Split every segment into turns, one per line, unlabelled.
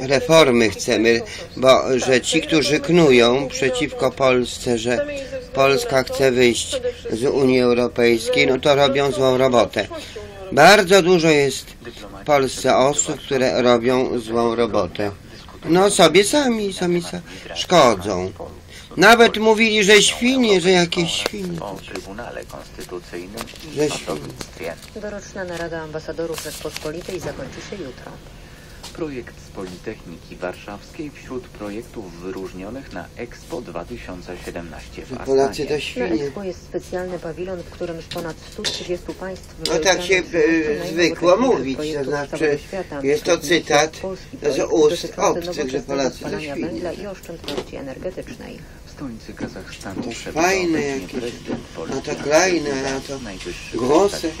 reformy chcemy, bo że ci, którzy knują przeciwko Polsce, że Polska chce wyjść z Unii Europejskiej, no to robią złą robotę. Bardzo dużo jest w Polsce osób, które robią złą robotę. No sobie sami, sami sa- szkodzą. Nawet mówili, że świnie, że jakieś świnie.
o Trybunale Konstytucyjnym i
Że
sądownictwie.
Doroczna narada ambasadorów Rzeczpospolitej zakończy się jutro.
Projekt z Politechniki Warszawskiej wśród projektów wyróżnionych na Expo 2017 w
Polacy to
Na
świnie.
Expo jest specjalny pawilon, w którym z ponad 130 państw
No tak się e, zwykło mówić, to znaczy jest to cytat z ust obcych, że Polacy to świnie.
węgla i oszczędności energetycznej.
W stolicy Kazachstanu
To
przebywa
fajne jakieś. A to
Duda.
a to
Najwyższy
głosy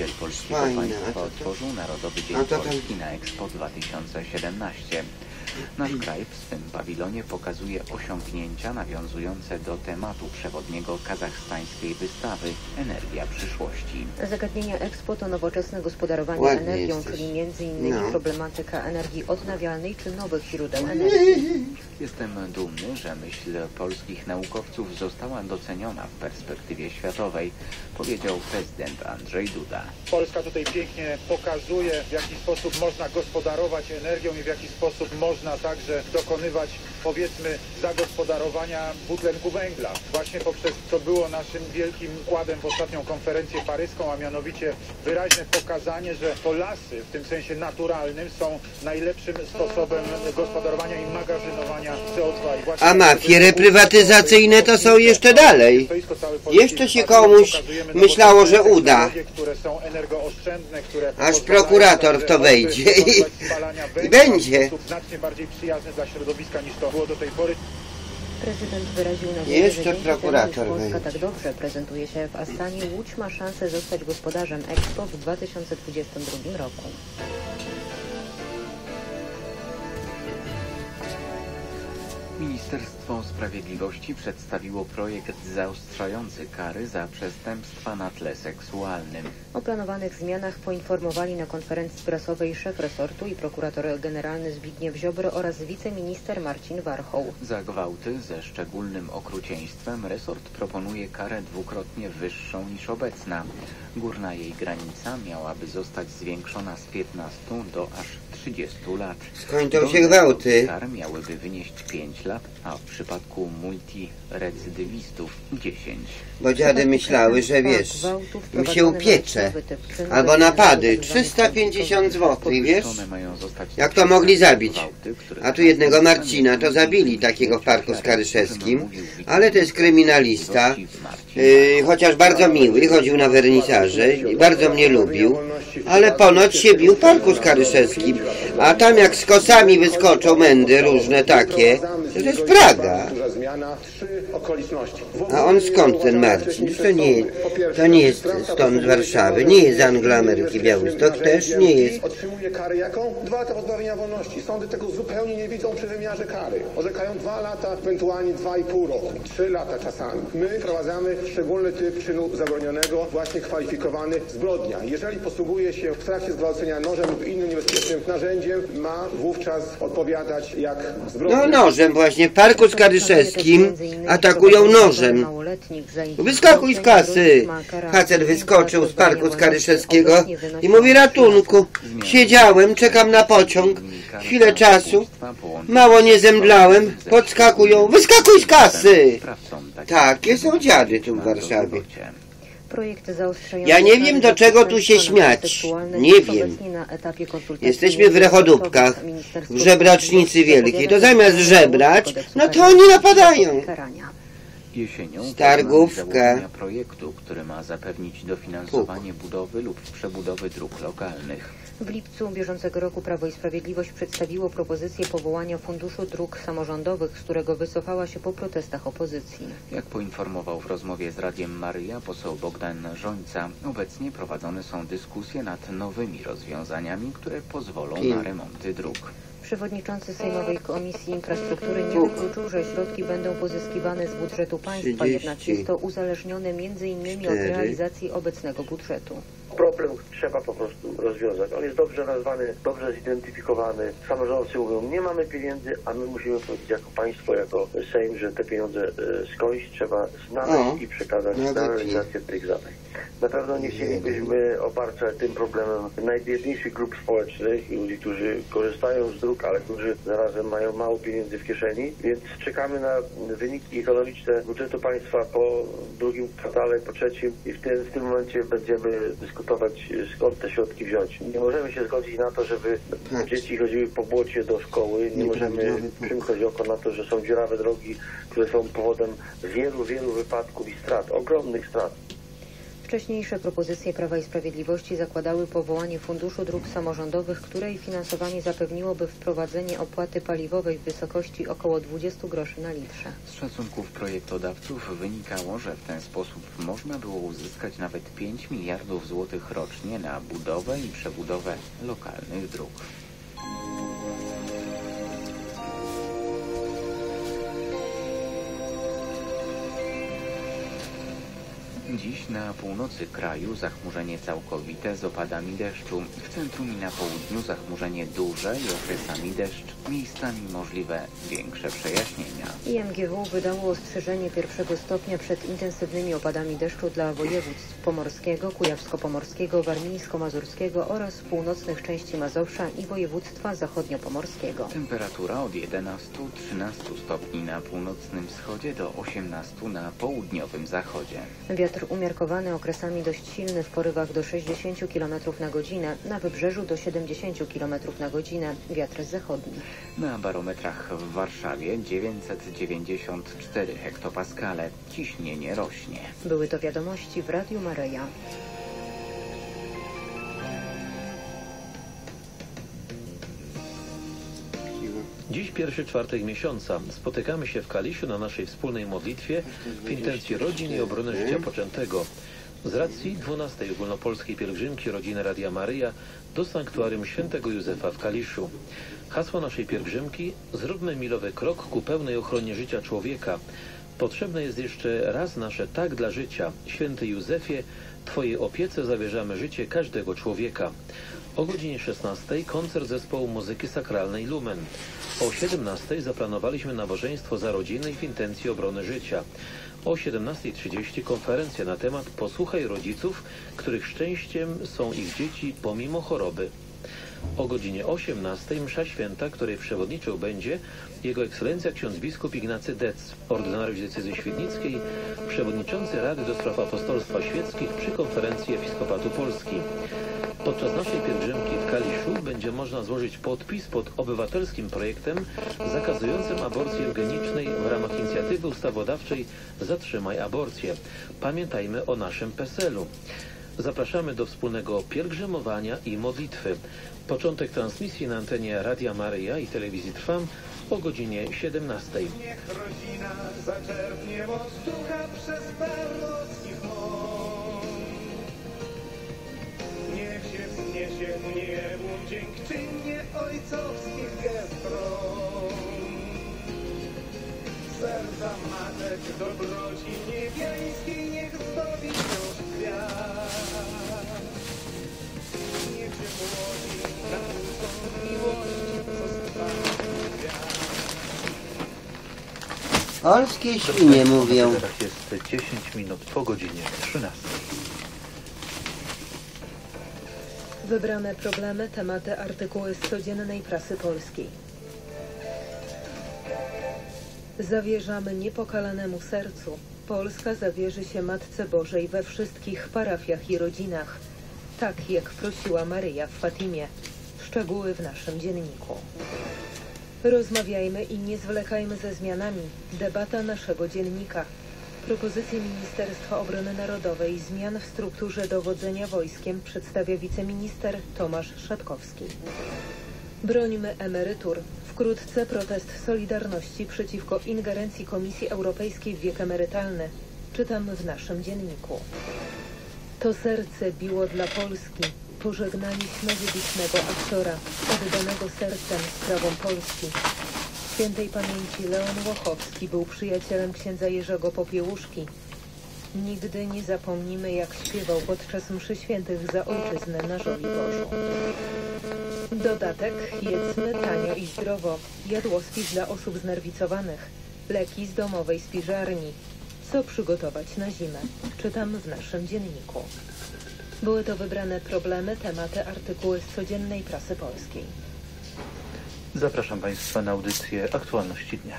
fajne, a
państwa
to- to- a to
Polski na Expo 2017. Nasz kraj w swym pawilonie pokazuje osiągnięcia nawiązujące do tematu przewodniego kazachstańskiej wystawy Energia przyszłości.
Zagadnienia Expo to nowoczesne gospodarowanie
Ładnie
energią,
jesteś.
czyli między innymi
No.
problematyka energii odnawialnej czy nowych źródeł energii.
Jestem dumny, że myśl polskich naukowców została doceniona w perspektywie światowej, powiedział prezydent Andrzej Duda.
Polska tutaj pięknie pokazuje, w jaki sposób można gospodarować energią i w jaki sposób można także dokonywać, powiedzmy, zagospodarowania dwutlenku węgla. Właśnie poprzez co było naszym wielkim wkładem w ostatnią konferencję paryską, a mianowicie wyraźne pokazanie, że to lasy w tym sensie naturalnym są najlepszym sposobem gospodarowania i magazynowania CO2. I
A mafie reprywatyzacyjne to są jeszcze dalej. Jeszcze się komuś myślało, że uda. Aż prokurator w to wejdzie i- będzie.
Bardziej przyjazny dla środowiska niż to było do tej pory.
Prezydent wyraził nadzieję,
Jeszcze
że dzięki
prokurator
temu, Polska tak dobrze prezentuje się w Astanie, Łódź ma szansę zostać gospodarzem Expo w 2022 roku.
Ministerstwo Sprawiedliwości przedstawiło projekt zaostrzający kary za przestępstwa na tle seksualnym.
O planowanych zmianach poinformowali na konferencji prasowej szef resortu i prokurator generalny Zbigniew Ziobro oraz wiceminister Marcin Warchoł.
Za gwałty ze szczególnym okrucieństwem resort proponuje karę dwukrotnie wyższą niż obecna. Górna jej granica miałaby zostać zwiększona z 15 do aż 30 lat.
Skończą się gwałty.
Kar miałyby wynieść 5 lat, a w przypadku multirecydywistów 10.
Bo dziady myślały, że wiesz, im się upiecze. Albo napady, 350 zł, wiesz? Jak to mogli zabić? A tu jednego Marcina to zabili, takiego w Parku Skaryszewskim, ale to jest kryminalista, yy, chociaż bardzo miły, chodził na wernisaże i bardzo mnie lubił, ale ponoć się bił w Parku Skaryszewskim, a tam jak z kosami wyskoczą mędy różne takie, to jest Praga.
Duża zmiana, trzy okoliczności.
A on skąd ten Marcin? To nie, to nie jest stąd z Warszawy, nie jest z Anglo-Ameryki Białystok też, nie jest.
Otrzymuje karę jaką? Dwa lata pozbawienia wolności. Sądy tego zupełnie nie widzą przy wymiarze kary. Orzekają dwa lata, ewentualnie dwa i pół roku. Trzy lata czasami. My wprowadzamy szczególny typ czynu zabronionego, właśnie kwalifikowany zbrodnia. Jeżeli posługuje się w trakcie zgwałcenia nożem lub innym niebezpiecznym narzędziem, ma wówczas odpowiadać jak zbrodnia.
No nożem właśnie, w Parku Skaryszewskim atakują nożem. Wyskakuj z kasy! Facet wyskoczył z Parku Skaryszewskiego i mówi ratunku. Siedziałem, czekam na pociąg. Chwilę czasu. Mało nie zemdlałem. Podskakują. Wyskakuj z kasy! Takie są dziady tu w Warszawie. Ja nie wiem, do czego tu się śmiać. Nie wiem. Jesteśmy w Rechodóbkach, w żebracznicy wielkiej. To zamiast żebrać, no to oni napadają.
Jesienią
Targówka.
poznali założenia projektu, który ma zapewnić dofinansowanie budowy lub przebudowy dróg lokalnych.
W lipcu bieżącego roku Prawo i Sprawiedliwość przedstawiło propozycję powołania Funduszu Dróg Samorządowych, z którego wycofała się po protestach opozycji.
Jak poinformował w rozmowie z Radiem Maryja poseł Bogdan Żońca, obecnie prowadzone są dyskusje nad nowymi rozwiązaniami, które pozwolą na remonty dróg.
Przewodniczący Sejmowej Komisji Infrastruktury nie wykluczył, że środki będą pozyskiwane z budżetu państwa, jednak jest to uzależnione m.in. od realizacji obecnego budżetu.
Problem trzeba po prostu rozwiązać. On jest dobrze nazwany, dobrze zidentyfikowany. Samorządowcy mówią, nie mamy pieniędzy, a my musimy powiedzieć jako państwo, jako Sejm, że te pieniądze e, skądś trzeba znaleźć
O,
i przekazać
no
na
tak
realizację tych zadań. Na pewno nie chcielibyśmy obarczać tym problemem najbiedniejszych grup społecznych i ludzi, którzy korzystają z dróg, ale którzy zarazem mają mało pieniędzy w kieszeni, więc czekamy na wyniki ekonomiczne budżetu państwa po drugim kwartale, po trzecim i w tym, w tym momencie będziemy dyskutować skąd te środki wziąć. Nie możemy się zgodzić na to, żeby
Tak.
dzieci chodziły po błocie do szkoły, nie możemy przymknąć oko na to, że są dziurawe drogi, które są powodem wielu, wielu wypadków i strat, ogromnych strat.
Wcześniejsze propozycje Prawa i Sprawiedliwości zakładały powołanie Funduszu Dróg Samorządowych, której finansowanie zapewniłoby wprowadzenie opłaty paliwowej w wysokości około 20 groszy na litrze.
Z szacunków projektodawców wynikało, że w ten sposób można było uzyskać nawet 5 miliardów złotych rocznie na budowę i przebudowę lokalnych dróg. Dziś na północy kraju zachmurzenie całkowite z opadami deszczu. W centrum i na południu zachmurzenie duże i okresami deszcz. Miejscami możliwe większe przejaśnienia.
IMGW wydało ostrzeżenie pierwszego stopnia przed intensywnymi opadami deszczu dla województw pomorskiego, kujawsko-pomorskiego, warmińsko-mazurskiego oraz północnych części Mazowsza i województwa zachodniopomorskiego.
Temperatura od 11-13 stopni na północnym wschodzie do 18 na południowym zachodzie.
Wiatr umiarkowany okresami dość silny w porywach do 60 km na godzinę, na wybrzeżu do 70 km na godzinę, wiatr zachodni.
Na barometrach w Warszawie 994 hektopaskale. Ciśnienie rośnie.
Były to wiadomości w Radiu Maryja.
Dziś pierwszy czwartek miesiąca. Spotykamy się w Kaliszu na naszej wspólnej modlitwie w intencji rodzin i obrony życia poczętego. Z racji 12 ogólnopolskiej pielgrzymki rodziny Radia Maryja do sanktuarium świętego Józefa w Kaliszu. Hasło naszej pielgrzymki Zróbmy milowy krok ku pełnej ochronie życia człowieka. Potrzebne jest jeszcze raz nasze tak dla życia. Święty Józefie, Twojej opiece zawierzamy życie każdego człowieka. O godzinie 16 koncert zespołu muzyki sakralnej Lumen. O 17 zaplanowaliśmy nabożeństwo za rodzinę i w intencji obrony życia. O 17.30 konferencja na temat Posłuchaj rodziców, których szczęściem są ich dzieci pomimo choroby. O godzinie 18 msza święta, której przewodniczył będzie Jego Ekscelencja ksiądz biskup Ignacy Dec, ordynariusz diecezji świdnickiej, przewodniczący Rady do Spraw Apostolstwa Świeckich przy Konferencji Episkopatu Polski. Podczas naszej pielgrzymki w Kaliszu będzie można złożyć podpis pod obywatelskim projektem zakazującym aborcji eugenicznej w ramach inicjatywy ustawodawczej Zatrzymaj aborcję. Pamiętajmy o naszym PESEL-u. Zapraszamy do wspólnego pielgrzymowania i modlitwy. Początek transmisji na antenie Radia Maryja i Telewizji Trwam o godzinie 17.
Niech rodzina zaczerpnie przez ku niebu dziękczynnie ojcowskich gestom. Serca matek dobroci niebiańskiej niech wciąż kwiat. Niech się młodzi miłości, co.
Polskie świnie mówią.
Teraz jest 10 minut po godzinie 13.
Wybrane problemy, tematy, artykuły z codziennej prasy polskiej. Zawierzamy niepokalanemu sercu. Polska zawierzy się Matce Bożej we wszystkich parafiach i rodzinach. Tak jak prosiła Maryja w Fatimie. Szczegóły w naszym dzienniku. Rozmawiajmy i nie zwlekajmy ze zmianami. Debata naszego dziennika. Propozycje Ministerstwa Obrony Narodowej zmian w strukturze dowodzenia wojskiem przedstawia wiceminister Tomasz Szatkowski. Brońmy emerytur. Wkrótce protest Solidarności przeciwko ingerencji Komisji Europejskiej w wiek emerytalny. Czytam w naszym dzienniku. To serce biło dla Polski. Pożegnaliśmy wybitnego aktora, oddanego sercem sprawom Polski. Świętej pamięci Leon Łochowski był przyjacielem księdza Jerzego Popiełuszki. Nigdy nie zapomnimy, jak śpiewał podczas mszy świętych za ojczyznę na żoli Bożą. Dodatek jedzmy tanio i zdrowo. Jadłospis dla osób znerwicowanych. Leki z domowej spiżarni. Co przygotować na zimę? Czytam w naszym dzienniku. Były to wybrane problemy, tematy, artykuły z codziennej prasy polskiej.
Zapraszam Państwa na audycję Aktualności Dnia.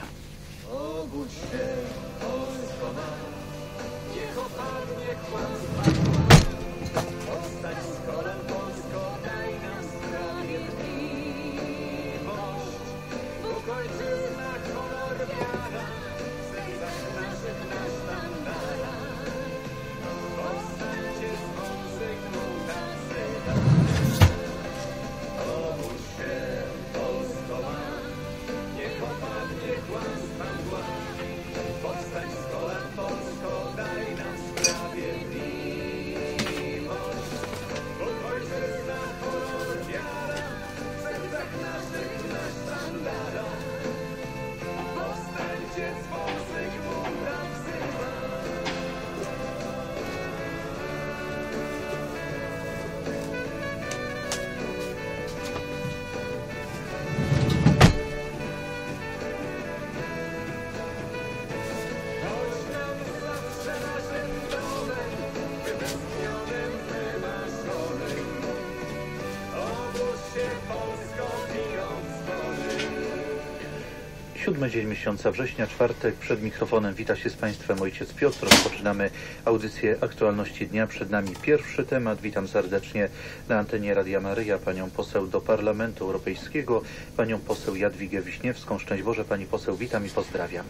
Siódmy dzień miesiąca września, czwartek. Przed mikrofonem wita się z Państwem ojciec Piotr. Rozpoczynamy audycję aktualności dnia. Przed nami pierwszy temat. Witam serdecznie na antenie Radia Maryja panią poseł do Parlamentu Europejskiego, panią poseł Jadwigę Wiśniewską. Szczęść Boże, pani poseł, witam i pozdrawiam.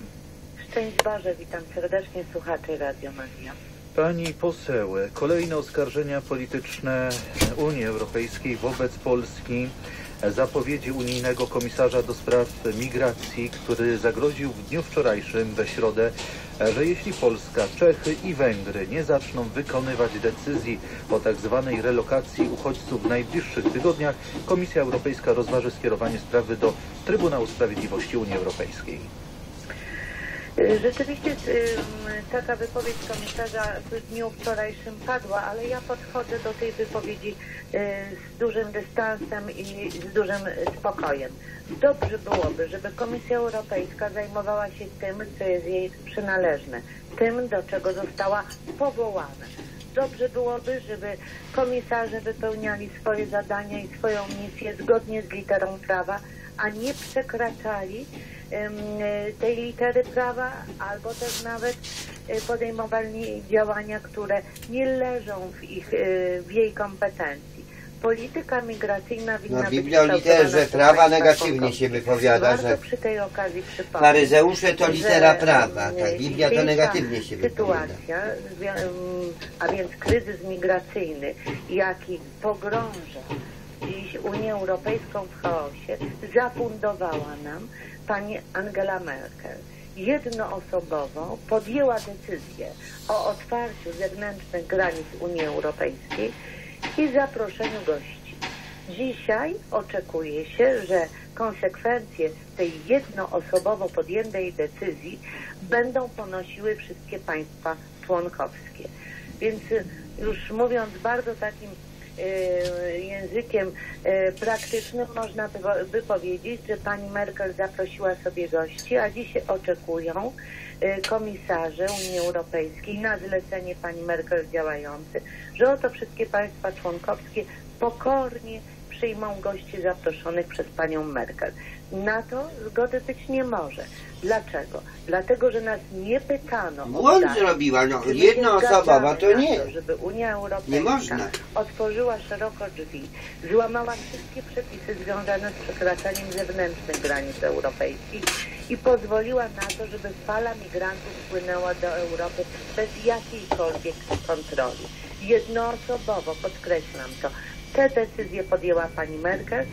Szczęść Boże, witam serdecznie słuchaczy Radio Maria.
Pani poseł, kolejne oskarżenia polityczne Unii Europejskiej wobec Polski. Zapowiedzi unijnego komisarza do spraw migracji, który zagroził w dniu wczorajszym, we środę, że jeśli Polska, Czechy i Węgry nie zaczną wykonywać decyzji o tak zwanej relokacji uchodźców w najbliższych tygodniach, Komisja Europejska rozważy skierowanie sprawy do Trybunału Sprawiedliwości Unii Europejskiej.
Y, Rzeczywiście y, taka wypowiedź komisarza w dniu wczorajszym padła, ale ja podchodzę do tej wypowiedzi y, z dużym dystansem i z dużym spokojem. Dobrze byłoby, żeby Komisja Europejska zajmowała się tym, co jest jej przynależne, tym, do czego została powołana. Dobrze byłoby, żeby komisarze wypełniali swoje zadania i swoją misję zgodnie z literą prawa, a nie przekraczali tej litery prawa, albo też nawet e, podejmowali działania, które nie leżą w, ich, e, w jej kompetencji. Polityka migracyjna winna
No
być
Biblia o
kształtowana
literze prawa negatywnie się wypowiada,
Warto
że
przy tej okazji przypomnieć,
faryzeusze to litera prawa. Tak, Biblia to negatywnie się wypowiada.
sytuacja, a więc kryzys migracyjny, jaki pogrąża dziś Unię Europejską w chaosie, zafundowała nam pani Angela Merkel. Jednoosobowo podjęła decyzję o otwarciu zewnętrznych granic Unii Europejskiej i zaproszeniu gości. Dzisiaj oczekuje się, że konsekwencje tej jednoosobowo podjętej decyzji będą ponosiły wszystkie państwa członkowskie. Więc już mówiąc bardzo takim językiem y, praktycznym można by, powiedzieć, że pani Merkel zaprosiła sobie gości, a dziś oczekują y, komisarze Unii Europejskiej na zlecenie pani Merkel działający, że oto wszystkie państwa członkowskie pokornie przyjmą gości zaproszonych przez panią Merkel. Na to zgody być nie może. Dlaczego? Dlatego, że nas nie pytano.
Błąd
zdanie.
zrobiła, no jednoosobowa to nie.
To, żeby Unia Europejska
Nie można.
otworzyła szeroko drzwi, złamała wszystkie przepisy związane z przekraczaniem zewnętrznych granic europejskich i pozwoliła na to, żeby fala migrantów wpłynęła do Europy bez jakiejkolwiek kontroli. Jednoosobowo, podkreślam to, te decyzje podjęła pani Merkel.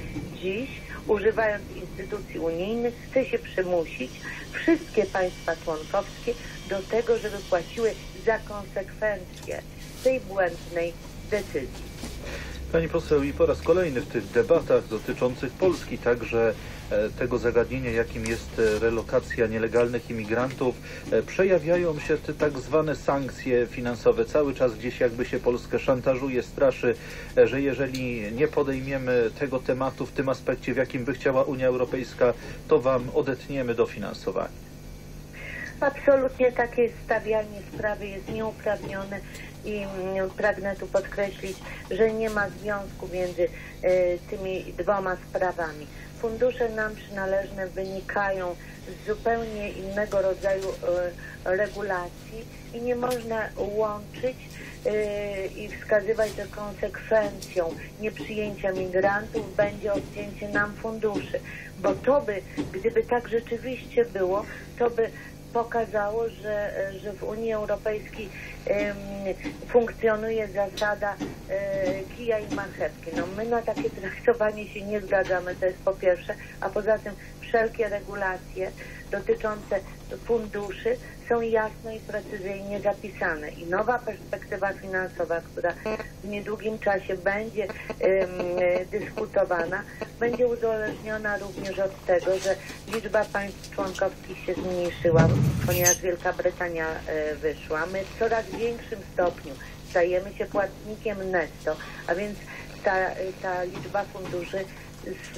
Dziś, używając instytucji unijnych, chce się przymusić wszystkie państwa członkowskie do tego, żeby płaciły za konsekwencje tej błędnej decyzji.
Pani poseł, i po raz kolejny w tych debatach dotyczących Polski, także tego zagadnienia, jakim jest e, relokacja nielegalnych imigrantów, e, przejawiają się te tak zwane sankcje finansowe. Cały czas gdzieś jakby się Polskę szantażuje, straszy, e, że jeżeli nie podejmiemy tego tematu w tym aspekcie, w jakim by chciała Unia Europejska, to wam odetniemy dofinansowanie.
Absolutnie takie stawianie sprawy jest nieuprawnione i mm, pragnę tu podkreślić, że nie ma związku między e, tymi dwoma sprawami. Fundusze nam przynależne wynikają z zupełnie innego rodzaju e, regulacji i nie można łączyć e, i wskazywać, że konsekwencją. Nieprzyjęcia migrantów będzie odcięcie nam funduszy, bo to by, gdyby tak rzeczywiście było, to by pokazało, że, że w Unii Europejskiej funkcjonuje zasada e, kija i marchewki. No my na takie traktowanie się nie zgadzamy, to jest po pierwsze, a poza tym wszelkie regulacje dotyczące funduszy są jasno i precyzyjnie zapisane i nowa perspektywa finansowa, która w niedługim czasie będzie dyskutowana, będzie uzależniona również od tego, że liczba państw członkowskich się zmniejszyła, ponieważ Wielka Brytania e, wyszła. My w coraz większym stopniu stajemy się płatnikiem netto, a więc ta, ta liczba funduszy z,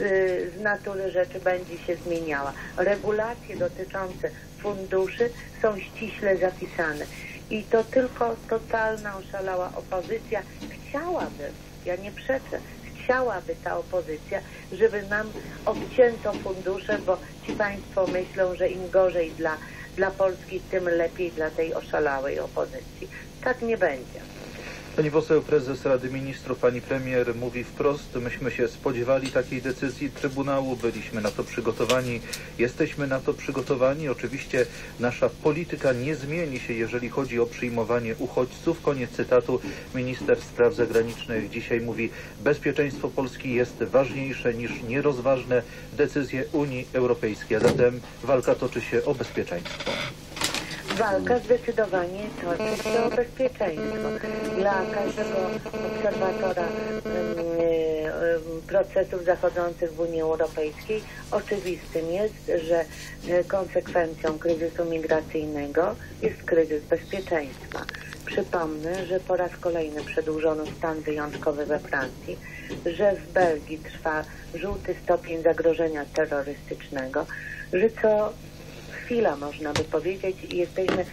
z natury rzeczy będzie się zmieniała. Regulacje dotyczące funduszy są ściśle zapisane. I to tylko totalna oszalała opozycja chciałaby, ja nie przeczę, chciałaby ta opozycja, żeby nam obcięto fundusze, bo ci państwo myślą, że im gorzej dla, dla Polski, tym lepiej dla tej oszalałej opozycji. Tak nie będzie.
Pani poseł, prezes Rady Ministrów, pani premier mówi wprost, myśmy się spodziewali takiej decyzji Trybunału, byliśmy na to przygotowani, jesteśmy na to przygotowani. Oczywiście nasza polityka nie zmieni się, jeżeli chodzi o przyjmowanie uchodźców. Koniec cytatu. Minister Spraw Zagranicznych dzisiaj mówi, bezpieczeństwo Polski jest ważniejsze niż nierozważne decyzje Unii Europejskiej, a zatem walka toczy się o bezpieczeństwo.
Walka zdecydowanie toczy się o bezpieczeństwo. Dla każdego obserwatora procesów zachodzących w Unii Europejskiej oczywistym jest, że e, konsekwencją kryzysu migracyjnego jest kryzys bezpieczeństwa. Przypomnę, że po raz kolejny przedłużono stan wyjątkowy we Francji, że w Belgii trwa żółty stopień zagrożenia terrorystycznego, że co chwila, można by powiedzieć, i jesteśmy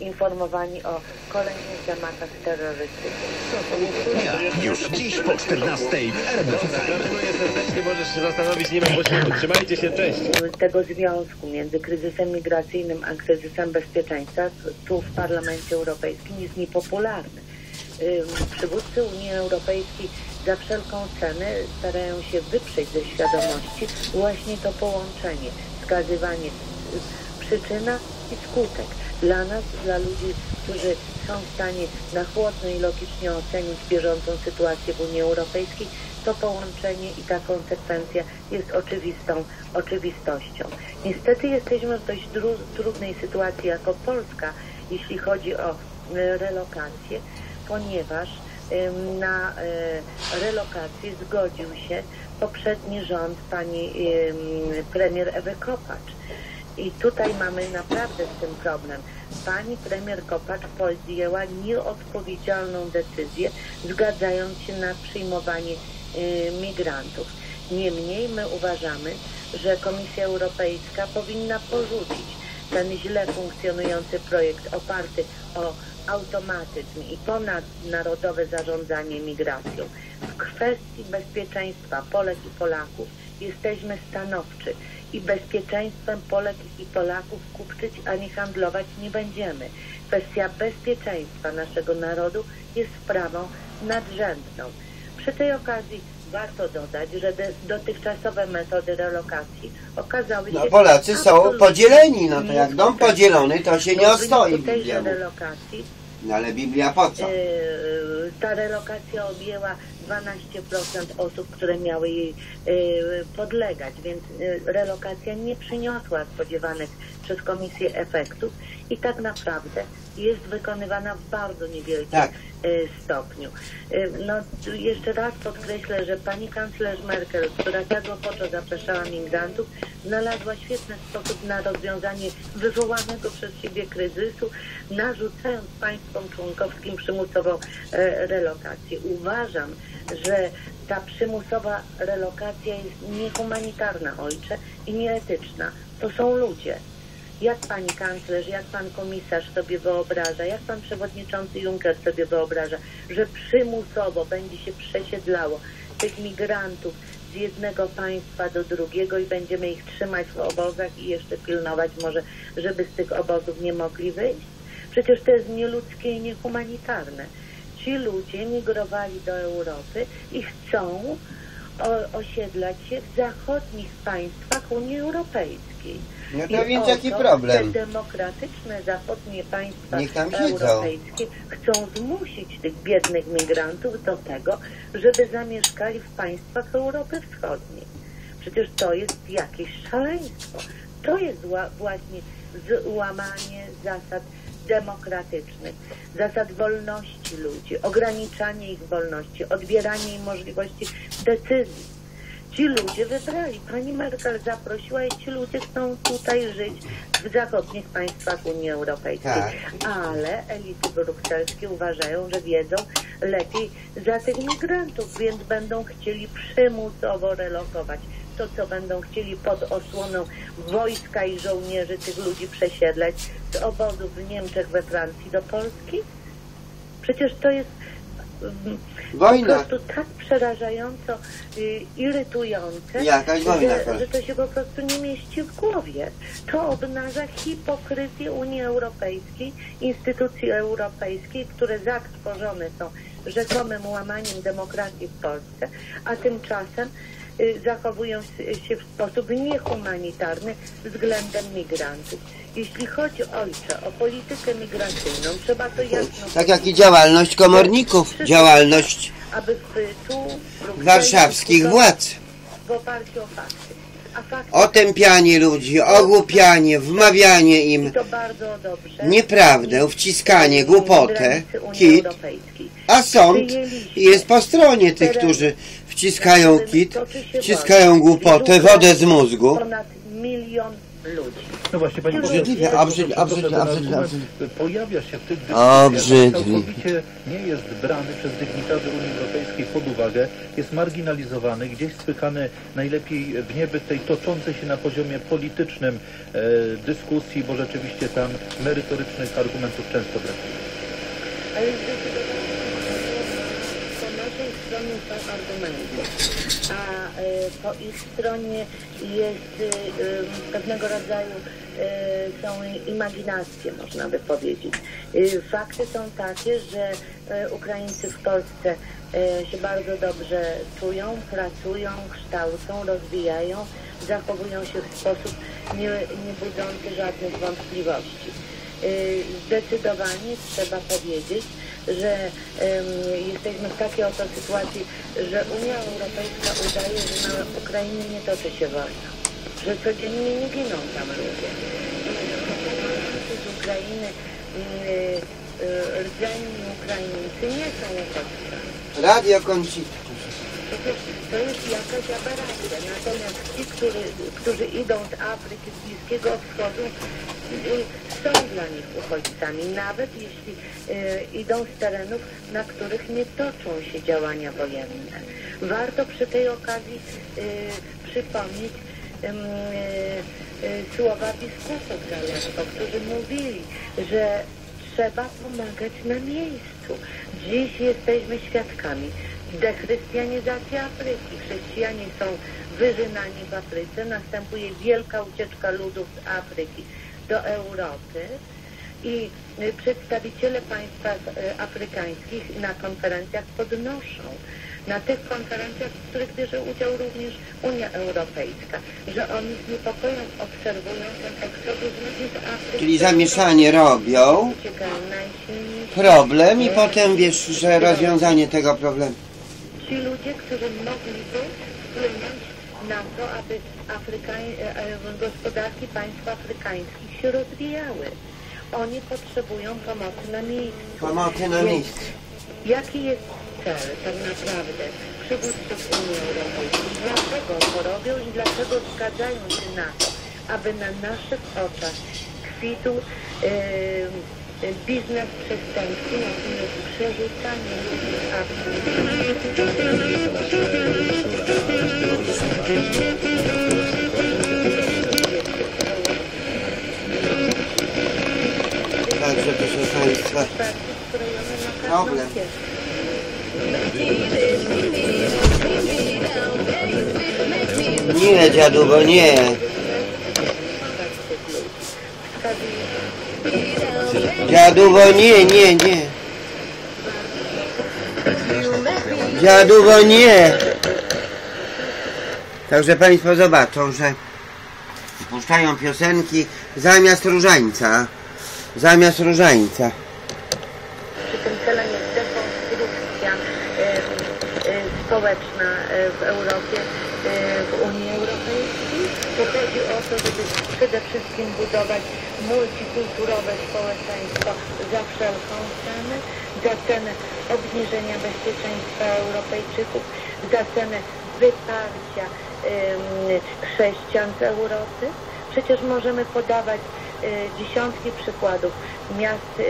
informowani o kolejnych zamachach terrorystycznych.
Już dziś po 14 w RMF
Dziękuję serdecznie, możesz się zastanowić, nie ma pośpiechu. Trzymajcie się, cześć.
Tego związku między kryzysem migracyjnym a kryzysem bezpieczeństwa tu w Parlamencie Europejskim jest niepopularny. Przywódcy Unii Europejskiej za wszelką cenę starają się wyprzeć ze świadomości właśnie to połączenie, wskazywanie przyczyna i skutek. Dla nas, dla ludzi, którzy są w stanie na chłodno i logicznie ocenić bieżącą sytuację w Unii Europejskiej, to połączenie i ta konsekwencja jest oczywistą oczywistością. Niestety jesteśmy w dość trudnej sytuacji jako Polska, jeśli chodzi o e, relokację, ponieważ na e, relokację zgodził się poprzedni rząd pani em, premier Ewy Kopacz. I tutaj mamy naprawdę z tym problem. Pani premier Kopacz podjęła nieodpowiedzialną decyzję, zgadzając się na przyjmowanie y, migrantów. Niemniej my uważamy, że Komisja Europejska powinna porzucić ten źle funkcjonujący projekt oparty o automatyzm i ponadnarodowe zarządzanie migracją. W kwestii bezpieczeństwa Polek i Polaków jesteśmy stanowczy i bezpieczeństwem Polek i Polaków kupczyć ani handlować nie będziemy. Kwestia bezpieczeństwa naszego narodu jest sprawą nadrzędną. Przy tej okazji warto dodać, że dotychczasowe metody relokacji okazały się...
No Polacy są podzieleni, no to jak dom podzielony, to się nie ostoi Biblia No ale Biblia po co?
e, ta relokacja objęła 12% osób, które miały jej e, podlegać, więc e, relokacja nie przyniosła spodziewanych przez Komisję efektów i tak naprawdę jest wykonywana w bardzo niewielkim
Tak.
e, stopniu. E, No, jeszcze raz podkreślę, że pani kanclerz Merkel, która tak ochoczo zapraszała migrantów, znalazła świetny sposób na rozwiązanie wywołanego przez siebie kryzysu, narzucając państwom członkowskim przymusową e, relokację. Uważam, że ta przymusowa relokacja jest niehumanitarna, ojcze, i nieetyczna. To są ludzie. Jak pani kanclerz, jak pan komisarz sobie wyobraża, jak pan przewodniczący Juncker sobie wyobraża, że przymusowo będzie się przesiedlało tych migrantów z jednego państwa do drugiego i będziemy ich trzymać w obozach i jeszcze pilnować może, żeby z tych obozów nie mogli wyjść? Przecież to jest nieludzkie i niehumanitarne. Ci ludzie migrowali do Europy i chcą osiedlać się w zachodnich państwach Unii Europejskiej.
No to więc jaki problem?
Te demokratyczne zachodnie państwa europejskie chcą zmusić tych biednych migrantów do tego, żeby zamieszkali w państwach Europy Wschodniej. Przecież to jest jakieś szaleństwo. To jest właśnie złamanie zasad demokratycznych, zasad wolności ludzi, ograniczanie ich wolności, odbieranie im możliwości decyzji. Ci ludzie wybrali. Pani Merkel zaprosiła i ci ludzie chcą tutaj żyć w zachodnich państwach Unii Europejskiej.
Tak.
Ale elity brukselskie uważają, że wiedzą lepiej za tych migrantów, więc będą chcieli przymusowo relokować. To, co będą chcieli pod osłoną wojska i żołnierzy tych ludzi przesiedlać z obozów w Niemczech, we Francji do Polski? Przecież to jest
Wojna.
po prostu tak przerażająco y, irytujące,
Jakaś wojna,
że,
proszę.
że to się po prostu nie mieści w głowie. To obnaża hipokryzję Unii Europejskiej, instytucji europejskiej, które zatrwożone są rzekomym łamaniem demokracji w Polsce, a tymczasem zachowują s- się w sposób niehumanitarny względem migrantów. Jeśli chodzi, ojcze, o politykę migracyjną, trzeba to jasno
Tak jak i działalność komorników, działalność
aby tu
warszawskich władz.
w oparciu o fakty.
Otępianie ludzi, ogłupianie, wmawianie im nieprawdę, wciskanie, głupotę, kit, a sąd jest po stronie tych, którzy wciskają kit, wciskają głupotę, wodę z mózgu.
No właśnie, Pani
Obrzydliwe, obrzydliwe, obrzydliwe, obrzydliwe,
Pojawia się w tych dyskusjach, całkowicie nie jest brany przez dygnitarzy Unii Europejskiej pod uwagę, jest marginalizowany, gdzieś spychany najlepiej w niebyt tej toczącej się na poziomie politycznym e, dyskusji, bo rzeczywiście tam merytorycznych argumentów często brakuje.
Są argumenty, a e, po ich stronie jest e, e, pewnego rodzaju są imaginacje, można by powiedzieć. Fakty są takie, że Ukraińcy w Polsce się bardzo dobrze czują, pracują, kształcą, rozwijają, zachowują się w sposób nie, nie budzący żadnych wątpliwości. Y, Zdecydowanie trzeba powiedzieć, że em, jesteśmy w takiej oto sytuacji, że Unia Europejska udaje, że na Ukrainie nie toczy się wojna, że codziennie nie giną tam ludzie. Z Ukrainy y, y, rdzenni Ukraińcy nie są uchodźcami.
Radio Concita.
To jest jakaś aberracja. Natomiast ci, którzy, którzy idą z Afryki, z Bliskiego Wschodu, y, są dla nich uchodźcami, nawet jeśli y, idą z terenów, na których nie toczą się działania wojenne. Warto przy tej okazji y, przypomnieć y, słowa biskupów Zalewko, którzy mówili, że trzeba pomagać na miejscu. Dziś jesteśmy świadkami dechrystianizacji Afryki. Chrześcijanie są wyżynani w Afryce, następuje wielka ucieczka ludów z Afryki do Europy i y, przedstawiciele państw y, afrykańskich na konferencjach podnoszą, na tych konferencjach, w których bierze udział również Unia Europejska, że oni z niepokojem obserwują ten eksodus ludzi z Afryki.
Czyli zamieszanie robią, problem i potem wiesz, że rozwiązanie tego problemu.
Ci ludzie, którzy mogliby wpłynąć na to, aby Afrykań, e, e, gospodarki państw afrykańskich się rozwijały. oni potrzebują pomocy na miejscu.
Pomocy na miejscu.
Jaki jest cel tak naprawdę przywódców Unii Europejskiej? Dlaczego to robią i dlaczego zgadzają się na to, aby na naszych oczach kwitł e, biznes przestępczy, jest przerzucanie ludzi z
Także proszę Państwa, problem. Nie, dziadubo, nie. Dziadubo, nie, nie, nie. Dziadubo, nie. Także Państwo zobaczą, że puszczają piosenki zamiast różańca. Zamiast różańca.
Czy tym celem jest dekonstrukcja e, e, społeczna e, w Europie, e, w Unii Europejskiej? To chodzi o to, żeby przede wszystkim budować multikulturowe społeczeństwo za wszelką cenę, za cenę obniżenia bezpieczeństwa Europejczyków, za cenę wyparcia chrześcijan z Europy. Przecież możemy podawać e, dziesiątki przykładów miast e,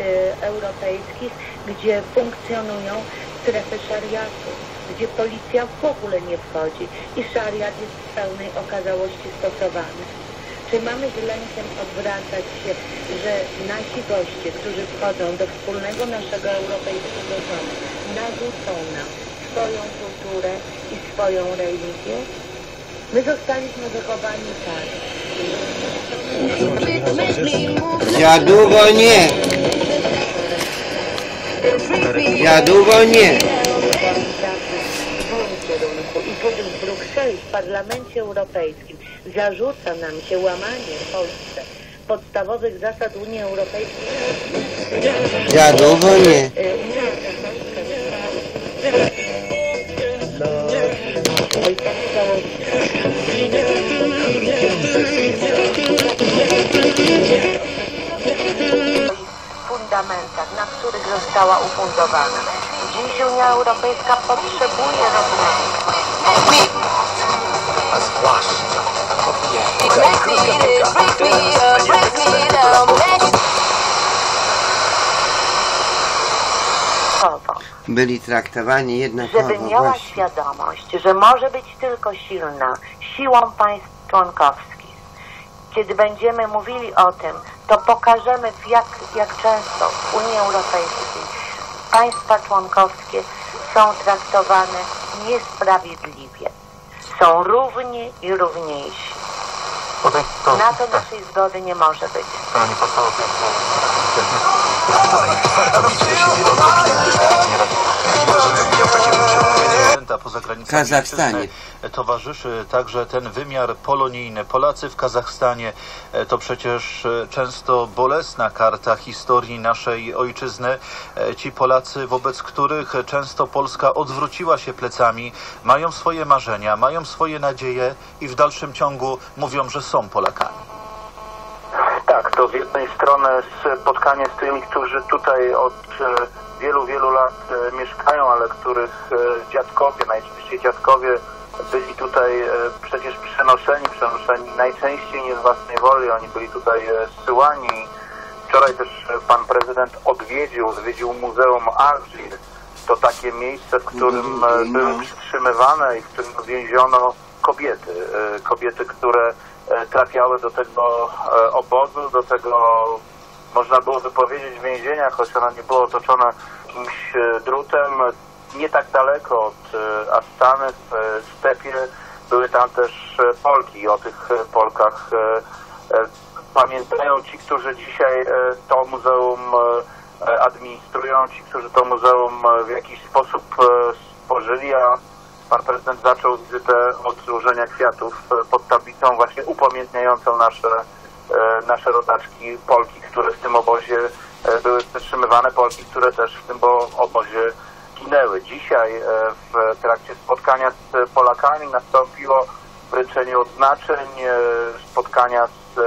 europejskich, gdzie funkcjonują strefy szariatu, gdzie policja w ogóle nie wchodzi i szariat jest w pełnej okazałości stosowany. Czy mamy z lękiem odwracać się, że nasi goście, którzy wchodzą do wspólnego naszego europejskiego domu, narzucą nam swoją kulturę i swoją religię? My zostaliśmy wychowani tak.
Nie. Dziadubo, nie.
w moim kierunku i tu w Brukseli, w Parlamencie Europejskim zarzuca nam się łamanie w Polsce podstawowych zasad Unii Europejskiej.
Dziadubo, nie.
Fundamentach, na których została ufundowana. Dziś Unia Europejska potrzebuje rozwoju.
A zwłaszcza
Byli traktowani jednakowo.
żeby miała
właśnie.
świadomość, że może być tylko silna siłą państw członkowskich. Kiedy będziemy mówili o tym, to pokażemy jak, jak często w Unii Europejskiej państwa członkowskie są traktowane niesprawiedliwie. Są równi i równiejsi. Na to naszej zgody nie może być.
Pani poseł, prezydenta poza granicami
Kazachstanie.
ojczyzny towarzyszy także ten wymiar polonijny. Polacy w Kazachstanie e, to przecież e, często bolesna karta historii naszej ojczyzny. E, Ci Polacy, wobec których często Polska odwróciła się plecami, mają swoje marzenia, mają swoje nadzieje i w dalszym ciągu mówią, że są Polakami.
Tak, to z jednej strony spotkanie z tymi, którzy tutaj od wielu, wielu lat e, mieszkają, ale których e, dziadkowie, najczęściej dziadkowie byli tutaj e, przecież przenoszeni, przenoszeni najczęściej nie z własnej woli, oni byli tutaj zsyłani. Wczoraj też pan prezydent odwiedził, odwiedził Muzeum Alżir. To takie miejsce, w którym e, były przytrzymywane i w którym więziono kobiety. Kobiety, które trafiały do tego obozu, do tego można było by powiedzieć więzienia, choć ono nie było otoczone jakimś e, drutem. Nie tak daleko od e, Astany w e, stepie były tam też Polki. O tych Polkach pamiętają ci, którzy dzisiaj to muzeum administrują, ci, którzy to muzeum w jakiś sposób stworzyli, a pan prezydent zaczął wizytę od złożenia kwiatów pod tablicą właśnie upamiętniającą nasze, nasze rodaczki Polki, które w tym obozie e, były przetrzymywane, Polki, które też w tym bo- obozie ginęły. Dzisiaj e, w trakcie spotkania z Polakami nastąpiło wręczenie odznaczeń, e, spotkania z e,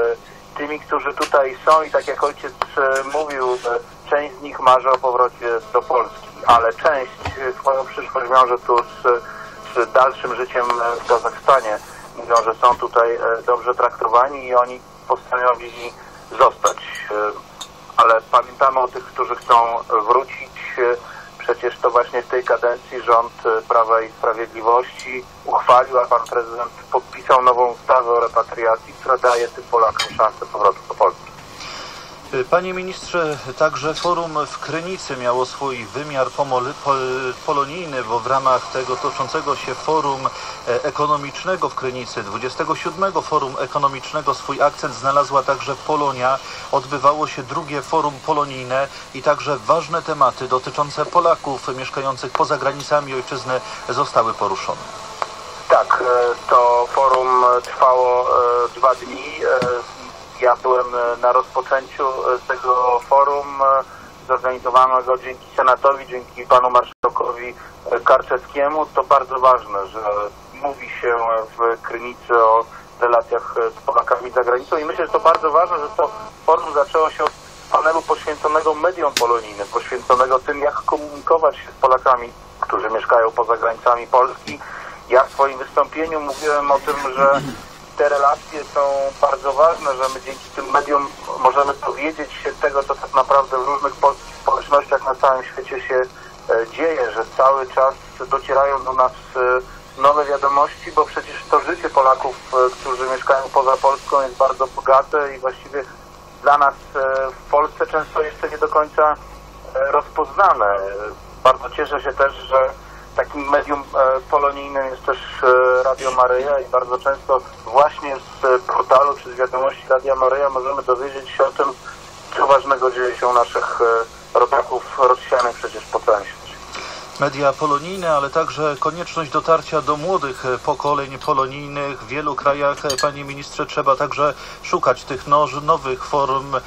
tymi, którzy tutaj są i tak jak ojciec e, mówił, e, część z nich marzy o powrocie do Polski, ale część e, swoją przyszłość wiąże tu z, z dalszym życiem e, w Kazachstanie. Mówią, że są tutaj e, dobrze traktowani i oni postanowili zostać. E, Ale pamiętamy o tych, którzy chcą wrócić. E, Przecież to właśnie w tej kadencji rząd e, Prawa i Sprawiedliwości uchwalił, a pan prezydent podpisał nową ustawę o repatriacji, która daje tym Polakom szansę powrotu do Polski.
Y, Panie ministrze, także forum w Krynicy miało swój wymiar pol- polonijny, bo w ramach tego toczącego się forum e, ekonomicznego w Krynicy, 27 forum ekonomicznego, swój akcent znalazła także Polonia. Odbywało się drugie forum polonijne i także ważne tematy dotyczące Polaków mieszkających poza granicami ojczyzny zostały poruszone.
Tak, e, to forum trwało e, dwa dni. Ja byłem e, na rozpoczęciu e, tego forum. e, Zorganizowano go dzięki Senatowi, dzięki panu marszałkowi Karczewskiemu. To bardzo ważne, że mówi się w Krynicy o relacjach z Polakami za granicą i myślę, że to bardzo ważne, że to forum zaczęło się od panelu poświęconego mediom polonijnym, poświęconego tym, jak komunikować się z Polakami, którzy mieszkają poza granicami Polski. Ja w swoim wystąpieniu mówiłem o tym, że te relacje są bardzo ważne, że my dzięki tym mediom możemy dowiedzieć się tego, co tak naprawdę w różnych społecznościach na całym świecie się e, dzieje, że cały czas docierają do nas e, nowe wiadomości, bo przecież to życie Polaków, e, którzy mieszkają poza Polską jest bardzo bogate i właściwie dla nas w Polsce często jeszcze nie do końca rozpoznane. Bardzo cieszę się też, że takim medium e, polonijnym jest też e, Radio Maryja i bardzo często właśnie z e, portalu czy z wiadomości Radia Maryja możemy dowiedzieć się o tym, co ważnego dzieje się u naszych rodaków rozsianych przecież po całym świecie.
Media polonijne, ale także konieczność dotarcia do młodych pokoleń polonijnych. W wielu krajach, panie ministrze, trzeba także szukać tych nowych form e,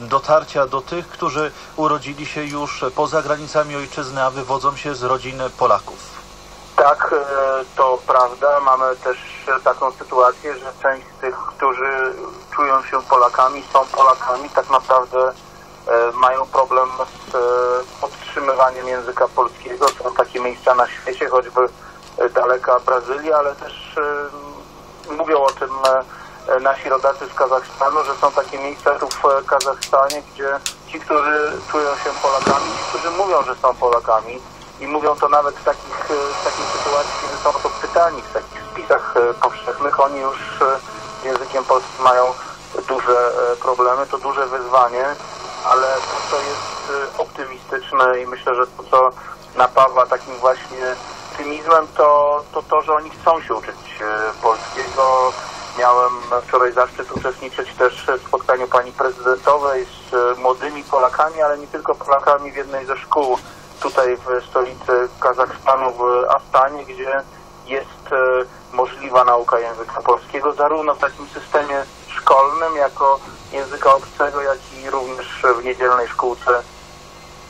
dotarcia do tych, którzy urodzili się już poza granicami ojczyzny, a wywodzą się z rodzin Polaków.
Tak, e, to prawda. Mamy też taką sytuację, że część z tych, którzy czują się Polakami, są Polakami, tak naprawdę e, mają problem podtrzymywaniem języka polskiego. Są takie miejsca na świecie, choćby e, daleka Brazylia, ale też e, mówią o tym e, nasi rodacy z Kazachstanu, że są takie miejsca tu w e, Kazachstanie, gdzie ci, którzy czują się Polakami, ci, którzy mówią, że są Polakami, i mówią to nawet w, takich, e, w takiej sytuacji, kiedy są to pytani w takich spisach e, powszechnych. Oni już e, z językiem polskim mają duże e, problemy, to duże wyzwanie, ale to, co jest e, optymistyczne i myślę, że to, co napawa takim właśnie optymizmem, to to, to że oni chcą się uczyć e, polskiego. Miałem wczoraj zaszczyt uczestniczyć też w spotkaniu pani prezydentowej z e, młodymi Polakami, ale nie tylko Polakami w jednej ze szkół tutaj w stolicy Kazachstanu, w Astanie, gdzie jest możliwa nauka języka polskiego, zarówno w takim systemie szkolnym, jako języka obcego, jak i również w niedzielnej szkółce,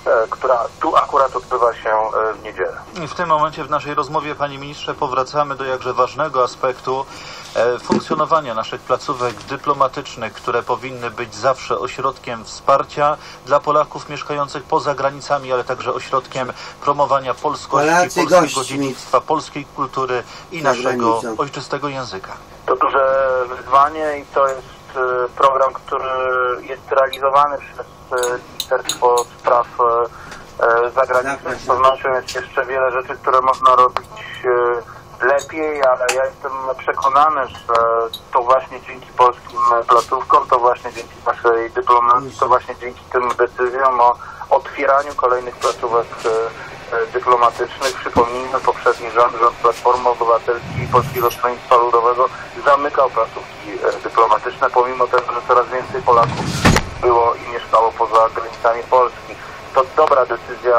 e, która tu akurat odbywa się e, w niedzielę.
I w tym momencie w naszej rozmowie, panie ministrze, powracamy do jakże ważnego aspektu funkcjonowania naszych placówek dyplomatycznych, które powinny być zawsze ośrodkiem wsparcia dla Polaków mieszkających poza granicami, ale także ośrodkiem promowania polskości,
Polacy
polskiego dziedzictwa, polskiej kultury i naszego
granicą.
ojczystego języka.
To duże wyzwanie i to jest e, program, który jest realizowany przez e, Ministerstwo Spraw e, e, Zagranicznych. Z pewnością jest jeszcze wiele rzeczy, które można robić e, lepiej, ale ja jestem przekonany, że to właśnie dzięki polskim placówkom, to właśnie dzięki naszej dyplomacji, to właśnie dzięki tym decyzjom o otwieraniu kolejnych placówek e, e, dyplomatycznych. Przypomnijmy, poprzedni rząd, rząd Platformy Obywatelskiej i Polskiego Stronnictwa Ludowego zamykał placówki e, dyplomatyczne, pomimo tego, że coraz więcej Polaków było i mieszkało poza granicami Polski. To dobra decyzja,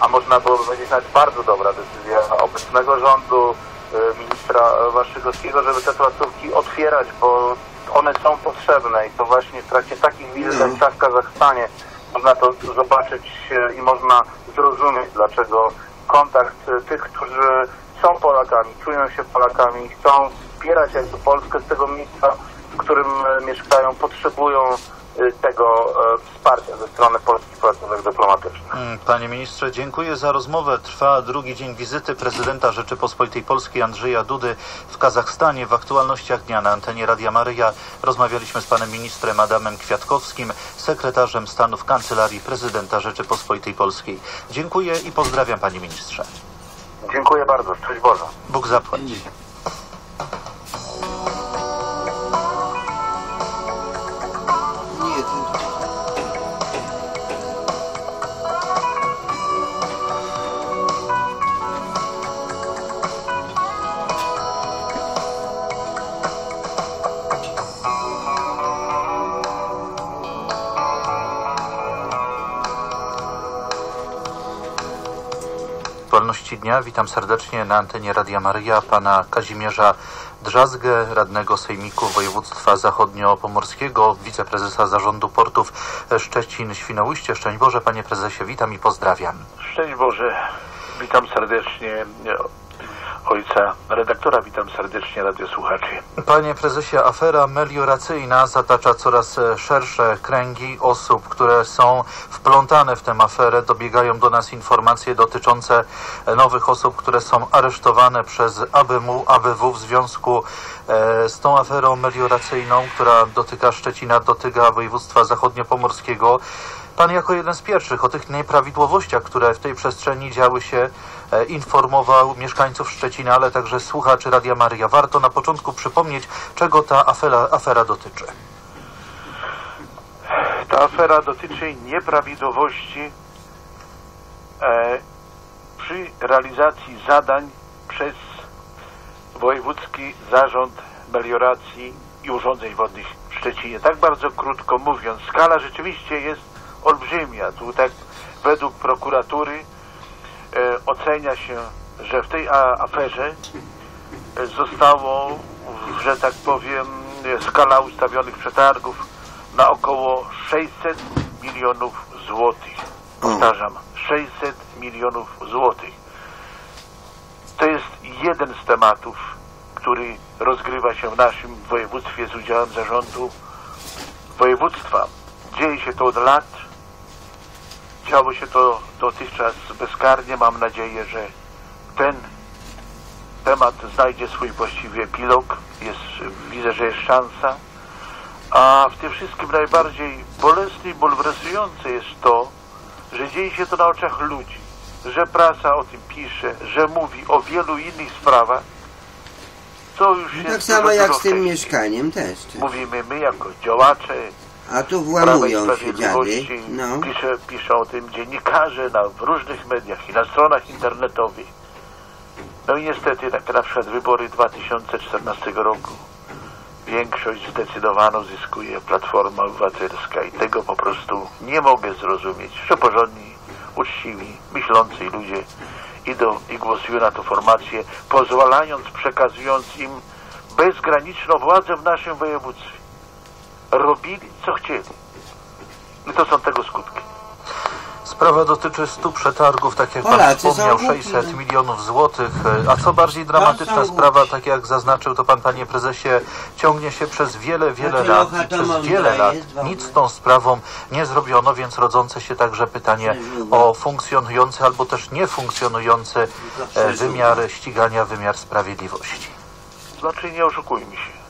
a można było powiedzieć nawet bardzo dobra decyzja obecnego rządu, e, ministra Waszygowskiego, żeby te placówki otwierać, bo one są potrzebne i to właśnie w trakcie takich wizyt jak ta w Kazachstanie można to zobaczyć e, i można zrozumieć, dlaczego kontakt e, tych, którzy są Polakami, czują się Polakami, chcą wspierać jakby Polskę z tego miejsca, w którym mieszkają, potrzebują tego e, wsparcia ze strony polskich placówek dyplomatycznych.
Mm, Panie ministrze, dziękuję za rozmowę. Trwa drugi dzień wizyty prezydenta Rzeczypospolitej Polskiej Andrzeja Dudy w Kazachstanie. W aktualnościach dnia na antenie Radia Maryja rozmawialiśmy z panem ministrem Adamem Kwiatkowskim, sekretarzem stanu w Kancelarii Prezydenta Rzeczypospolitej Polskiej. Dziękuję i pozdrawiam panie ministrze.
Dziękuję bardzo. Szczęść Boże.
Bóg zapłać. Dnia. Witam serdecznie na antenie Radia Maryja pana Kazimierza Drzazgę, radnego Sejmiku Województwa Zachodnio-Pomorskiego, wiceprezesa Zarządu Portów Szczecin-Świnoujście. Szczęść Boże, panie prezesie, witam i pozdrawiam.
Szczęść Boże, witam serdecznie ojca redaktora, witam serdecznie radiosłuchaczy.
Panie prezesie, afera melioracyjna zatacza coraz szersze kręgi osób, które są wplątane w tę aferę. Dobiegają do nas informacje dotyczące nowych osób, które są aresztowane przez ABMU, ABW w związku e, z tą aferą melioracyjną, która dotyka Szczecina, dotyka województwa zachodniopomorskiego. Pan jako jeden z pierwszych o tych nieprawidłowościach, które w tej przestrzeni działy się, e, informował mieszkańców Szczecina, ale także słuchaczy Radia Maryja. Warto na początku przypomnieć, czego ta afera, afera dotyczy.
Ta afera dotyczy nieprawidłowości e, przy realizacji zadań przez Wojewódzki Zarząd Melioracji i Urządzeń Wodnych w Szczecinie. Tak bardzo krótko mówiąc, skala rzeczywiście jest olbrzymia. Tu tak według prokuratury e, ocenia się, że w tej aferze e, zostało, że tak powiem, e, skala ustawionych przetargów na około 600 milionów złotych. Powtarzam, 600 milionów złotych. To jest jeden z tematów, który rozgrywa się w naszym województwie z udziałem zarządu województwa. Dzieje się to od lat. Działo się to dotychczas bezkarnie. Mam nadzieję, że ten temat znajdzie swój właściwy epilog. Jest, widzę, że jest szansa. A w tym wszystkim najbardziej bolesne i bulwersujące jest to, że dzieje się to na oczach ludzi, że prasa o tym pisze, że mówi o wielu innych sprawach. To już
No
jest
tak samo jak z tym
wcześniej.
mieszkaniem też. czy?
Mówimy my jako działacze
A tu włamują się
Sprawiedliwości,
dziady. No.
pisze, piszą o tym dziennikarze na, w różnych mediach i na stronach internetowych. No i niestety, tak na przykład wybory 2014 roku, większość zdecydowaną zyskuje Platforma Obywatelska i tego po prostu nie mogę zrozumieć, że porządni, uczciwi, myślący ludzie idą i głosują na tę formację, pozwalając, przekazując im bezgraniczną władzę w naszym województwie. Robili, co chcieli. I to są tego skutki.
Sprawa dotyczy 100 przetargów, tak jak pan
Polacy
wspomniał,
głupi,
600
no.
milionów złotych. A co bardziej dramatyczna sprawa, tak jak zaznaczył to pan, panie prezesie, ciągnie się przez wiele, wiele
Znaczy,
lat i przez wiele lat nic z tą sprawą nie zrobiono, więc rodzące się także pytanie o funkcjonujący albo też niefunkcjonujący e, wymiar ścigania, wymiar sprawiedliwości.
Znaczy nie oszukujmy się.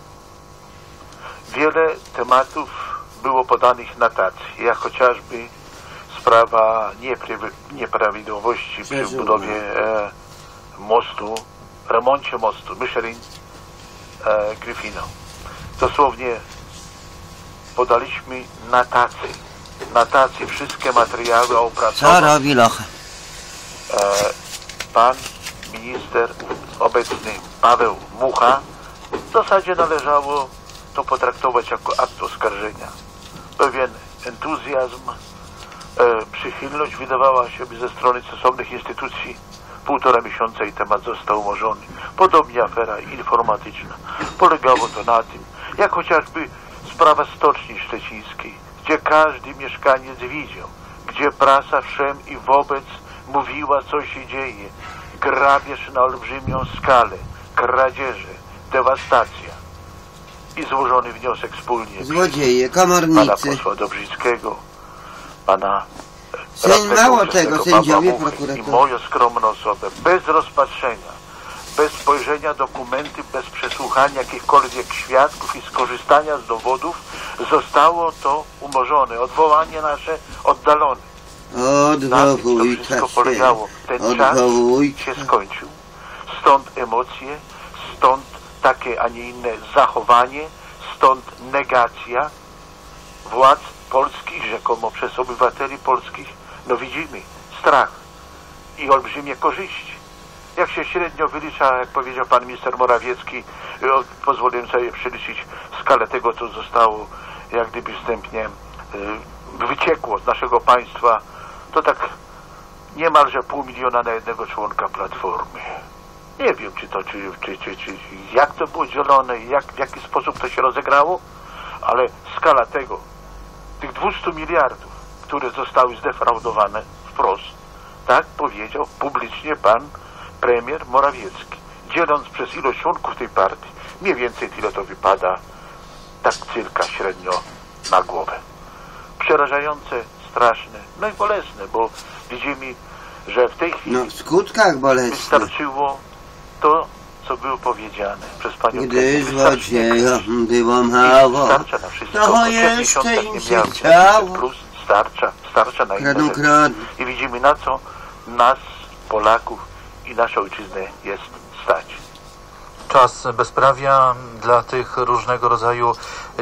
Wiele tematów było podanych na tacy, jak chociażby sprawa nieprawidłowości przy budowie e, mostu, remoncie mostu Michelin e, Gryfino. Dosłownie podaliśmy na tacy, na tacy wszystkie materiały
Co
opracowane.
robi
pan minister obecny Paweł Mucha w zasadzie należało to potraktować jako akt oskarżenia. Pewien entuzjazm, e, przychylność wydawała się ze strony stosownych instytucji. Półtora miesiąca i temat został umorzony. Podobnie afera informatyczna. Polegało to na tym, jak chociażby sprawa Stoczni Szczecińskiej, gdzie każdy mieszkaniec widział, gdzie prasa wszem i wobec mówiła, co się dzieje. Grabież na olbrzymią skalę, kradzieże, dewastacja. I złożony wniosek wspólnie
Złodzieje,
pana
komornicy.
posła Dobrzyckiego, pana
Sędzi-
radnego
mało
ówczesnego
tego,
Pawła
sędziowie,
Muchy
prokurator.
I moją skromną osobę, bez rozpatrzenia, bez spojrzenia dokumenty, bez przesłuchania jakichkolwiek świadków i skorzystania z dowodów, zostało to umorzone. Odwołanie nasze oddalone.
Odwołuj
Wszystko polegało. Ten czas
Odwołuj
się skończył. Stąd emocje, stąd takie, a nie inne zachowanie, stąd negacja władz polskich, rzekomo przez obywateli polskich. No widzimy, strach i olbrzymie korzyści. Jak się średnio wylicza, jak powiedział pan minister Morawiecki, y, o, pozwoliłem sobie przeliczyć skalę tego, co zostało jak gdyby wstępnie y, wyciekło z naszego państwa, to tak niemalże pół miliona na jednego członka Platformy. Nie wiem, czy to, czy, czy, czy, czy jak to było dzielone, i jak, w jaki sposób to się rozegrało, ale skala tego, tych 200 miliardów, które zostały zdefraudowane wprost, tak powiedział publicznie pan premier Morawiecki. Dzieląc przez ilość członków tej partii, mniej więcej tyle to wypada, tak cyrka średnio na głowę. Przerażające, straszne, no i bolesne, bo widzimy, że w tej chwili
No w skutkach bolesnych.
wystarczyło to, co było powiedziane przez panią
Gdy złodziejom było mało,
Starcza na wszystko. trzech
jeszcze im się chciało.
plus starcza, starcza na
kradną.
I widzimy na co nas, Polaków i naszą ojczyznę jest stać.
Czas bezprawia dla tych różnego rodzaju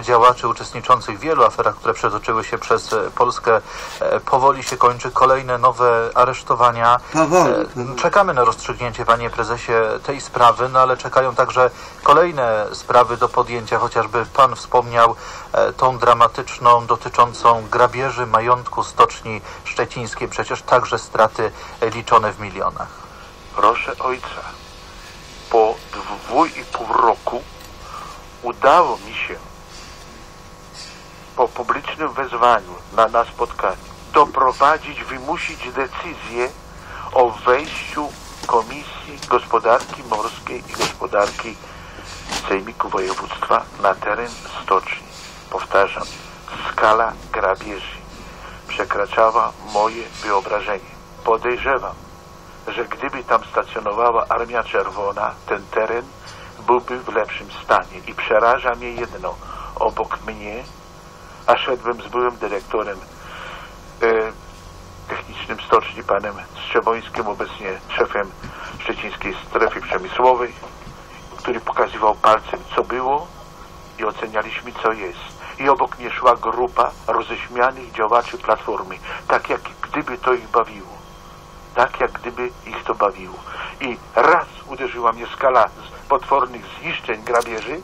działaczy uczestniczących w wielu aferach, które przetoczyły się przez Polskę, e, powoli się kończy. Kolejne nowe aresztowania.
Powoli,
E,
powoli.
Czekamy na rozstrzygnięcie, panie prezesie, tej sprawy, no ale czekają także kolejne sprawy do podjęcia, chociażby pan wspomniał e, tą dramatyczną dotyczącą grabieży majątku Stoczni Szczecińskiej, przecież także straty liczone w milionach.
Proszę ojca, dwóch i pół roku udało mi się po publicznym wezwaniu na, na spotkaniu doprowadzić, wymusić decyzję o wejściu Komisji Gospodarki Morskiej i Gospodarki Sejmiku Województwa na teren stoczni. Powtarzam, skala grabieży przekraczała moje wyobrażenie. Podejrzewam, że gdyby tam stacjonowała Armia Czerwona, ten teren byłby w lepszym stanie. I przeraża mnie jedno. Obok mnie, a szedłem z byłym dyrektorem e, technicznym stoczni, panem Strzebońskim, obecnie szefem szczecińskiej strefy przemysłowej, który pokazywał palcem, co było i ocenialiśmy, co jest. I obok mnie szła grupa roześmianych działaczy Platformy, tak jak gdyby to ich bawiło tak jak gdyby ich to bawiło. I raz uderzyła mnie skala potwornych zniszczeń, grabieży,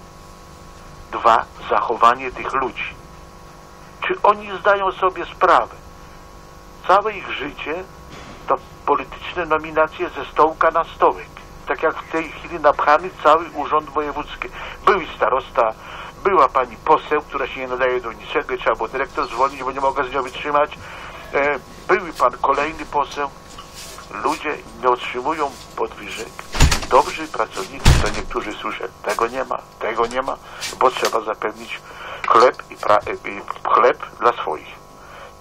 dwa, zachowanie tych ludzi. Czy oni zdają sobie sprawę? Całe ich życie to polityczne nominacje ze stołka na stołek. Tak jak w tej chwili napchany cały urząd wojewódzki. Był starosta, była pani poseł, która się nie nadaje do niczego, trzeba było dyrektor zwolnić, bo nie mogła z nią wytrzymać. E, był pan kolejny poseł, ludzie nie otrzymują podwyżek. Dobrzy pracownicy, to niektórzy słyszą, tego nie ma, tego nie ma, bo trzeba zapewnić chleb i, pra- i chleb dla swoich.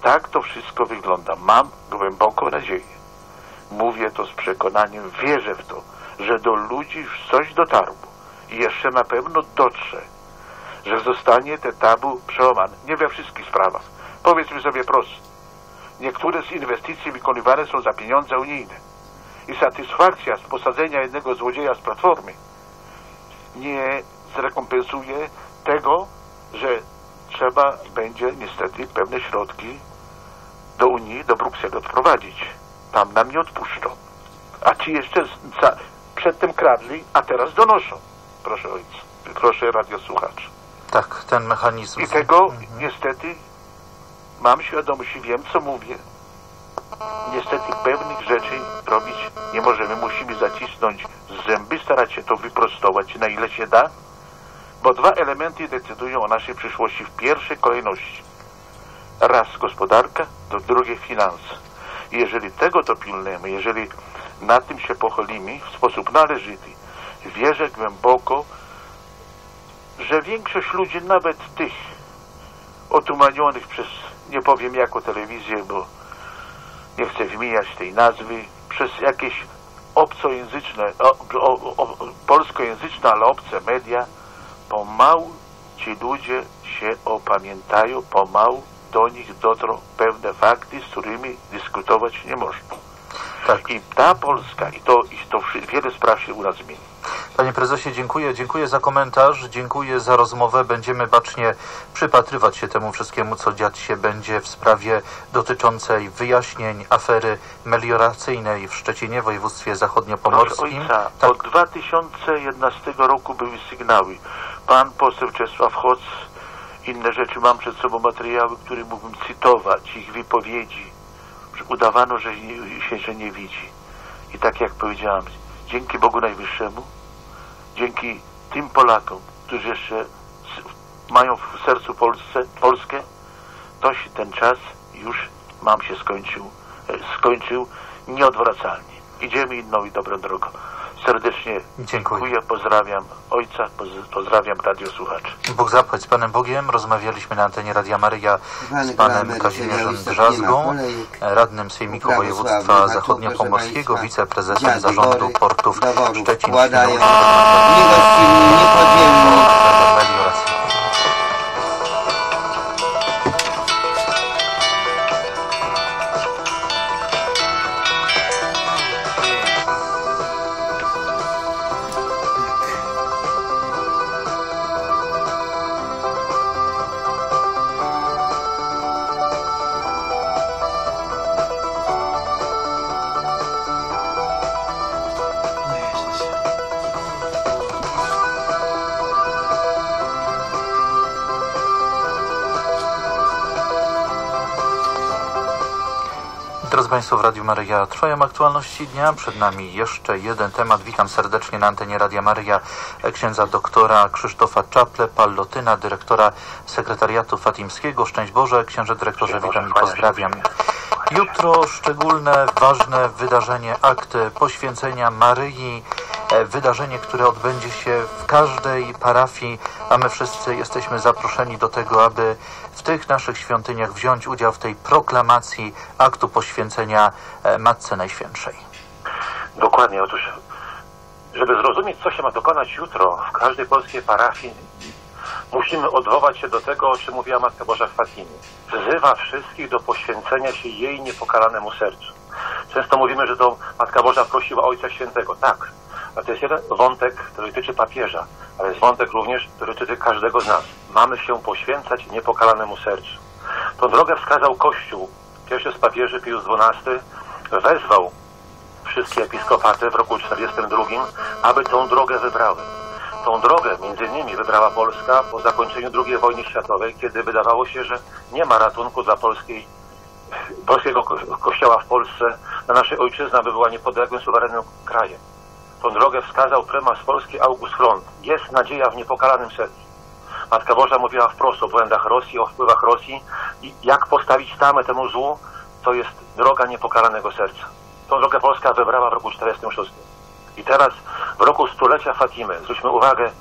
Tak to wszystko wygląda. Mam głęboką nadzieję. Mówię to z przekonaniem, wierzę w to, że do ludzi już coś dotarło i jeszcze na pewno dotrze, że zostanie te tabu przełamane. Nie we wszystkich sprawach. Powiedzmy sobie prosto. Niektóre z inwestycji wykonywane są za pieniądze unijne. I satysfakcja z posadzenia jednego złodzieja z platformy nie zrekompensuje tego, że trzeba będzie niestety pewne środki do Unii, do Brukseli odprowadzić. Tam nam nie odpuszczą. A ci jeszcze przedtem kradli, a teraz donoszą. Proszę ojca, proszę radiosłuchacz.
Tak, ten mechanizm.
I tego niestety mam świadomość i wiem, co mówię. Niestety pewnych rzeczy robić nie możemy. Musimy zacisnąć zęby, starać się to wyprostować na ile się da, bo dwa elementy decydują o naszej przyszłości w pierwszej kolejności. Raz gospodarka, to drugie finanse. Jeżeli tego dopilnujemy, jeżeli na tym się pochylimy w sposób należyty, wierzę głęboko że większość ludzi, nawet tych otumanionych przez, nie powiem jaką telewizję, bo nie chcę wymieniać tej nazwy, przez jakieś obcojęzyczne, o, o, o, polskojęzyczne, ale obce media, pomału ci ludzie się opamiętają, pomału do nich dotrą pewne fakty, z którymi dyskutować nie można.
Tak.
I ta Polska, i to, i to wiele spraw się u nas zmieni.
Panie prezesie, dziękuję. Dziękuję za komentarz, dziękuję za rozmowę. Będziemy bacznie przypatrywać się temu wszystkiemu, co dziać się będzie w sprawie dotyczącej wyjaśnień afery melioracyjnej w Szczecinie, województwie
Proszę
zachodniopomorskim.
ojca, od 2011 roku były sygnały. Pan poseł Czesław Hoc, inne rzeczy, mam przed sobą materiały, które mógłbym cytować, ich wypowiedzi. Udawano, że się że nie widzi. I tak jak powiedziałem, dzięki Bogu Najwyższemu, dzięki tym Polakom, którzy jeszcze mają w sercu Polsce, Polskę, to się ten czas już mam się skończył, e, skończył nieodwracalnie. Idziemy inną i dobrą drogą. Serdecznie dziękuję, pozdrawiam ojca, poz- pozdrawiam radiosłuchaczy.
Bóg zapłać z Panem Bogiem. Rozmawialiśmy na antenie Radia Maryja z Panem Kazimierzem
kolejek.
radnym Sejmiku Województwa Zachodniopomorskiego, wiceprezesem Zarządu Portów Szczecin. Państwo, w Radiu Maryja trwają aktualności dnia. Przed nami jeszcze jeden temat. Witam serdecznie na antenie Radia Maryja księdza doktora Krzysztofa Czaple, pallotyna, dyrektora sekretariatu fatimskiego. Szczęść Boże, księże dyrektorze, witam i pozdrawiam. Jutro szczególne, ważne wydarzenie, akt poświęcenia Maryi, wydarzenie, które odbędzie się w każdej parafii, a my wszyscy jesteśmy zaproszeni do tego, aby w tych naszych świątyniach wziąć udział w tej proklamacji aktu poświęcenia e, Matce Najświętszej.
Dokładnie, otóż żeby zrozumieć, co się ma dokonać jutro w każdej polskiej parafii, musimy odwołać się do tego, o czym mówiła Matka Boża w Fatimie. Wzywa wszystkich do poświęcenia się jej niepokalanemu sercu. Często mówimy, że to Matka Boża prosiła Ojca Świętego. Tak, ale to jest jeden wątek, który dotyczy papieża, ale jest wątek również, który dotyczy każdego z nas. Mamy się poświęcać niepokalanemu sercu. Tą drogę wskazał Kościół. Pierwszy z papieży, Pius XII, wezwał wszystkie episkopaty w roku 42, aby tą drogę wybrały. Tą drogę między innymi wybrała Polska po zakończeniu II wojny światowej, kiedy wydawało się, że nie ma ratunku dla polskiej, polskiego ko- kościoła w Polsce, na naszej ojczyzny, aby była niepodległym, suwerennym krajem. Tą drogę wskazał prymas Polski August Front. Jest nadzieja w niepokalanym sercu. Matka Boża mówiła wprost o błędach Rosji, o wpływach Rosji i jak postawić tamę temu złu, to jest droga niepokalanego serca. Tą drogę Polska wybrała w roku 46. I teraz w roku stulecia Fatimy, zwróćmy uwagę,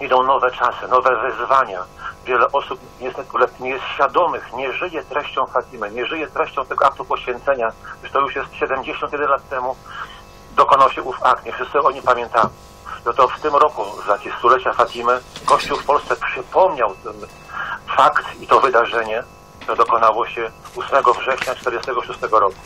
idą nowe czasy, nowe wyzwania. Wiele osób niestety nie jest świadomych, nie żyje treścią Fatimy, nie żyje treścią tego aktu poświęcenia, gdyż to już jest 71 lat temu dokonał się ów akt, nie wszyscy o nim pamiętamy. No to w tym roku, z racji stulecia Fatimy, Kościół w Polsce przypomniał ten fakt i to wydarzenie, to dokonało się 8 września 1946 roku.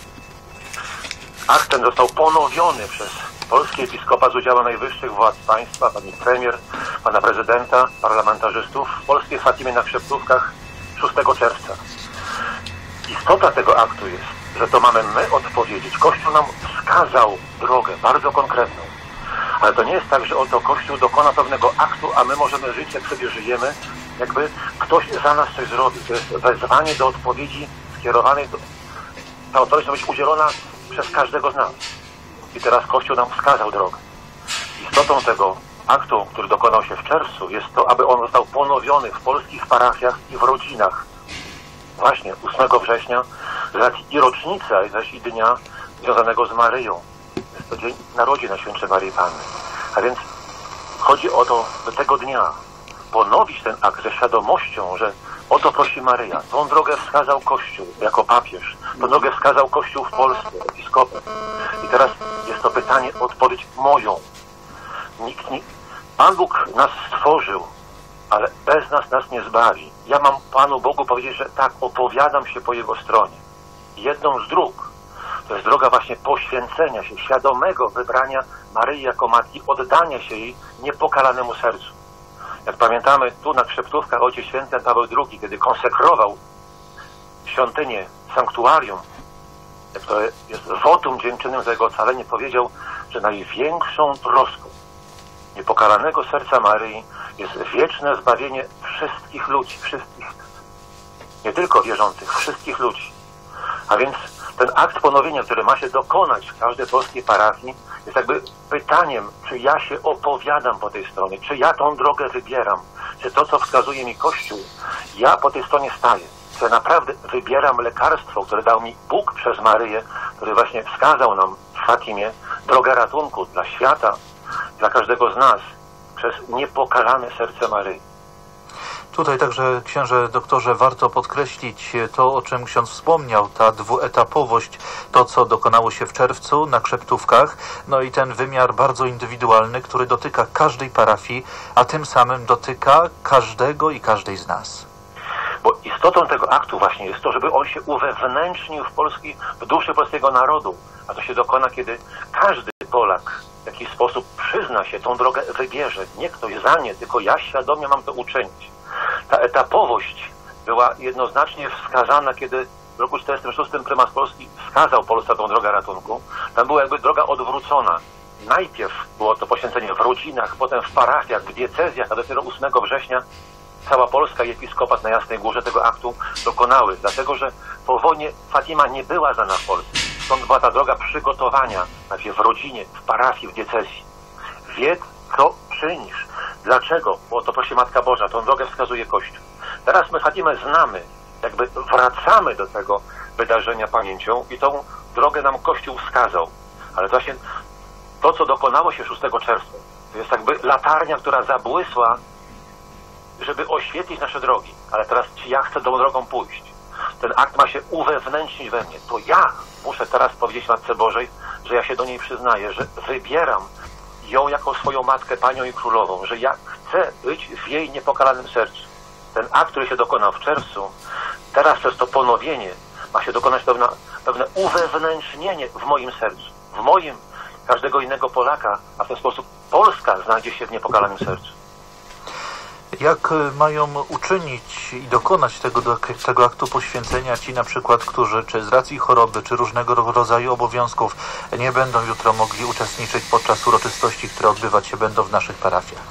Akt ten został ponowiony przez polski episkopat z udziałem najwyższych władz państwa, pani premier, pana prezydenta, parlamentarzystów w polskiej Fatimie na Krzeptówkach 6 czerwca. Istota tego aktu jest, że to mamy my odpowiedzieć. Kościół nam wskazał drogę, bardzo konkretną. Ale to nie jest tak, że oto Kościół dokona pewnego aktu, a my możemy żyć, jak sobie żyjemy, jakby ktoś za nas coś zrobił. To jest wezwanie do odpowiedzi skierowanej do... Ta odpowiedź ma być udzielona przez każdego z nas. I teraz Kościół nam wskazał drogę. Istotą tego aktu, który dokonał się w czerwcu, jest to, aby on został ponowiony w polskich parafiach i w rodzinach. Właśnie 8 września, z racji i rocznicy, ale też i dnia związanego z Maryją. Jest to dzień narodzin Najświętszej Maryi Panny. A więc chodzi o to, by tego dnia ponowić ten akt ze świadomością, że o to prosi Maryja. Tą drogę wskazał Kościół jako papież. Tą drogę wskazał Kościół w Polsce, episkopem. I teraz jest to pytanie, odpowiedź moją. Nikt nie... Pan Bóg nas stworzył, ale bez nas nas nie zbawi. Ja mam Panu Bogu powiedzieć, że tak, opowiadam się po Jego stronie. Jedną z dróg to jest droga właśnie poświęcenia się, świadomego wybrania Maryi jako matki, oddania się jej niepokalanemu sercu. Jak pamiętamy, tu na Krzeptówkach Ojciec Święty Paweł II, kiedy konsekrował świątynię, sanktuarium, to jest wotum dziękczynnym za jego ocalenie, powiedział, że największą troską niepokalanego serca Maryi jest wieczne zbawienie wszystkich ludzi, wszystkich, nie tylko wierzących, wszystkich ludzi. A więc ten akt ponowienia, który ma się dokonać w każdej polskiej parafii, jest jakby pytaniem, czy ja się opowiadam po tej stronie, czy ja tą drogę wybieram, czy to, co wskazuje mi Kościół, ja po tej stronie staję. Czy ja naprawdę wybieram lekarstwo, które dał mi Bóg przez Maryję, który właśnie wskazał nam w Fatimie drogę ratunku dla świata, dla każdego z nas, przez niepokalane serce Maryi.
Tutaj także, księże doktorze, warto podkreślić to, o czym ksiądz wspomniał, ta dwuetapowość, to, co dokonało się w czerwcu na Krzeptówkach, no i ten wymiar bardzo indywidualny, który dotyka każdej parafii, a tym samym dotyka każdego i każdej z nas.
Bo istotą tego aktu właśnie jest to, żeby on się uwewnętrznił w, Polski, w duszy polskiego narodu, a to się dokona, kiedy każdy Polak w jakiś sposób przyzna się, tą drogę wybierze. Nie ktoś za nie, tylko ja świadomie mam to uczynić ta etapowość była jednoznacznie wskazana, kiedy w roku 1946 prymas Polski wskazał Polsce tą drogę ratunku. Tam była jakby droga odwrócona. Najpierw było to poświęcenie w rodzinach, potem w parafiach, w diecezjach, a dopiero 8 września cała Polska i episkopat na Jasnej Górze tego aktu dokonały, dlatego że po wojnie Fatima nie była znana w Polsce. Stąd była ta droga przygotowania, najpierw w rodzinie, w parafii, w diecezji. Wiedz, co czynisz. Dlaczego? Bo to prosi Matka Boża, tą drogę wskazuje Kościół. Teraz my Fatimę znamy, jakby wracamy do tego wydarzenia pamięcią i tą drogę nam Kościół wskazał. Ale właśnie to, co dokonało się 6 czerwca, to jest jakby latarnia, która zabłysła, żeby oświetlić nasze drogi. Ale teraz, czy ja chcę tą drogą pójść? Ten akt ma się uwewnętrznić we mnie. To ja muszę teraz powiedzieć Matce Bożej, że ja się do niej przyznaję, że wybieram ją jako swoją matkę, panią i królową, że ja chcę być w jej niepokalanym sercu. Ten akt, który się dokonał w czerwcu, teraz przez to ponowienie ma się dokonać pewna, pewne uwewnętrznienie w moim sercu, w moim, każdego innego Polaka, a w ten sposób Polska znajdzie się w niepokalanym sercu.
Jak mają uczynić i dokonać tego, tego aktu poświęcenia ci na przykład, którzy czy z racji choroby, czy różnego rodzaju obowiązków nie będą jutro mogli uczestniczyć podczas uroczystości, które odbywać się będą w naszych parafiach?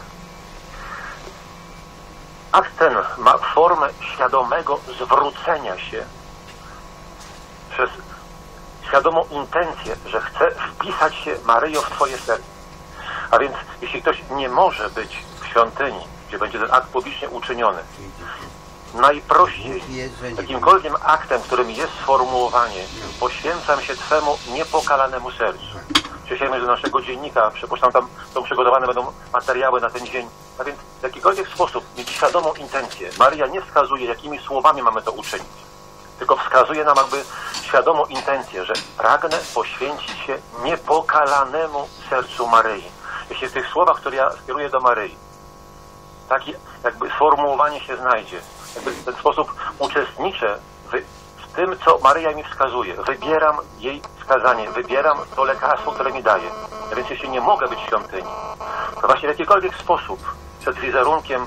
Akt ten ma formę świadomego zwrócenia się przez świadomą intencję, że chce wpisać się Maryjo w Twoje serce. A więc jeśli ktoś nie może być w świątyni, gdzie będzie ten akt publicznie uczyniony. Najprościej, jakimkolwiek aktem, którym jest sformułowanie, poświęcam się Twemu niepokalanemu sercu. Przysięgamy, że do naszego dziennika, przypuszczam, tam są przygotowane będą materiały na ten dzień. A więc w jakikolwiek sposób mieć świadomą intencję. Maria nie wskazuje, jakimi słowami mamy to uczynić, tylko wskazuje nam jakby świadomą intencję, że pragnę poświęcić się niepokalanemu sercu Maryi. Jeśli w tych słowach, które ja skieruję do Maryi, takie jakby sformułowanie się znajdzie. Jakby w ten sposób uczestniczę w, w tym, co Maryja mi wskazuje. Wybieram jej wskazanie, wybieram to lekarstwo, które mi daje. A więc jeśli nie mogę być w świątyni, to właśnie w jakikolwiek sposób przed wizerunkiem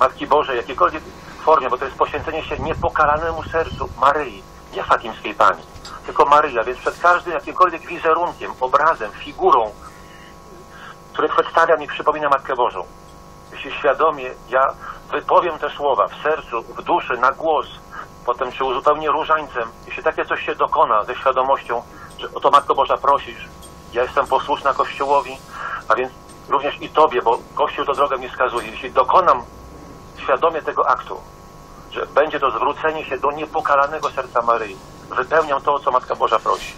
Matki Bożej, jakiejkolwiek formie, bo to jest poświęcenie się niepokalanemu sercu Maryi, nie fatimskiej Pani, tylko Maryja, więc przed każdym jakimkolwiek wizerunkiem, obrazem, figurą, który przedstawia mi, przypomina Matkę Bożą, jeśli świadomie ja wypowiem te słowa w sercu, w duszy, na głos, potem czy uzupełnię różańcem, jeśli takie coś się dokona ze świadomością, że o to Matko Boża prosisz, ja jestem posłuszna Kościołowi, a więc również i Tobie, bo Kościół to drogę mi wskazuje. Jeśli dokonam świadomie tego aktu, że będzie to zwrócenie się do niepokalanego serca Maryi, wypełniam to, o co Matka Boża prosi.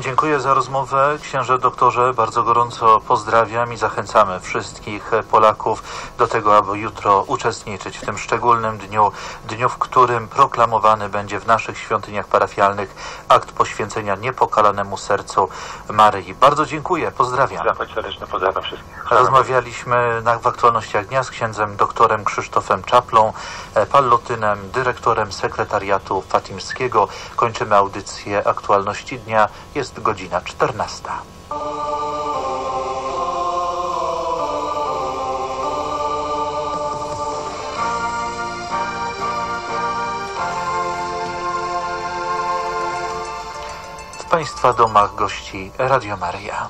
Dziękuję za rozmowę. Księże doktorze, bardzo gorąco pozdrawiam i zachęcamy wszystkich Polaków do tego, aby jutro uczestniczyć w tym szczególnym dniu, dniu, w którym proklamowany będzie w naszych świątyniach parafialnych akt poświęcenia niepokalanemu sercu Maryi. Bardzo dziękuję, pozdrawiam.
Zapłać serdeczne pozdrawiam wszystkich.
Rozmawialiśmy na, w aktualnościach dnia z księdzem doktorem Krzysztofem Czaplą, e, pallotynem, dyrektorem sekretariatu fatimskiego. Kończymy audycję aktualności dnia. Jest godzina 14. W Państwa domach gości Radio Maryja.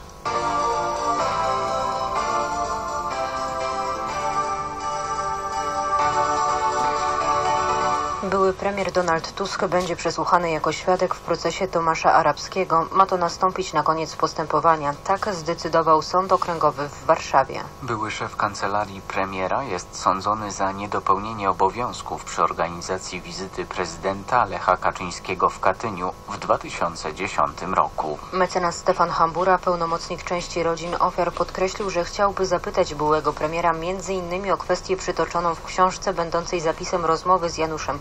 Były premier Donald Tusk będzie przesłuchany jako świadek w procesie Tomasza Arabskiego. Ma to nastąpić na koniec postępowania. Tak zdecydował Sąd Okręgowy w Warszawie.
Były szef kancelarii premiera jest sądzony za niedopełnienie obowiązków przy organizacji wizyty prezydenta Lecha Kaczyńskiego w Katyniu w 2010 roku.
Mecenas Stefan Hambura, pełnomocnik części rodzin ofiar, podkreślił, że chciałby zapytać byłego premiera m.in. o kwestię przytoczoną w książce będącej zapisem rozmowy z Januszem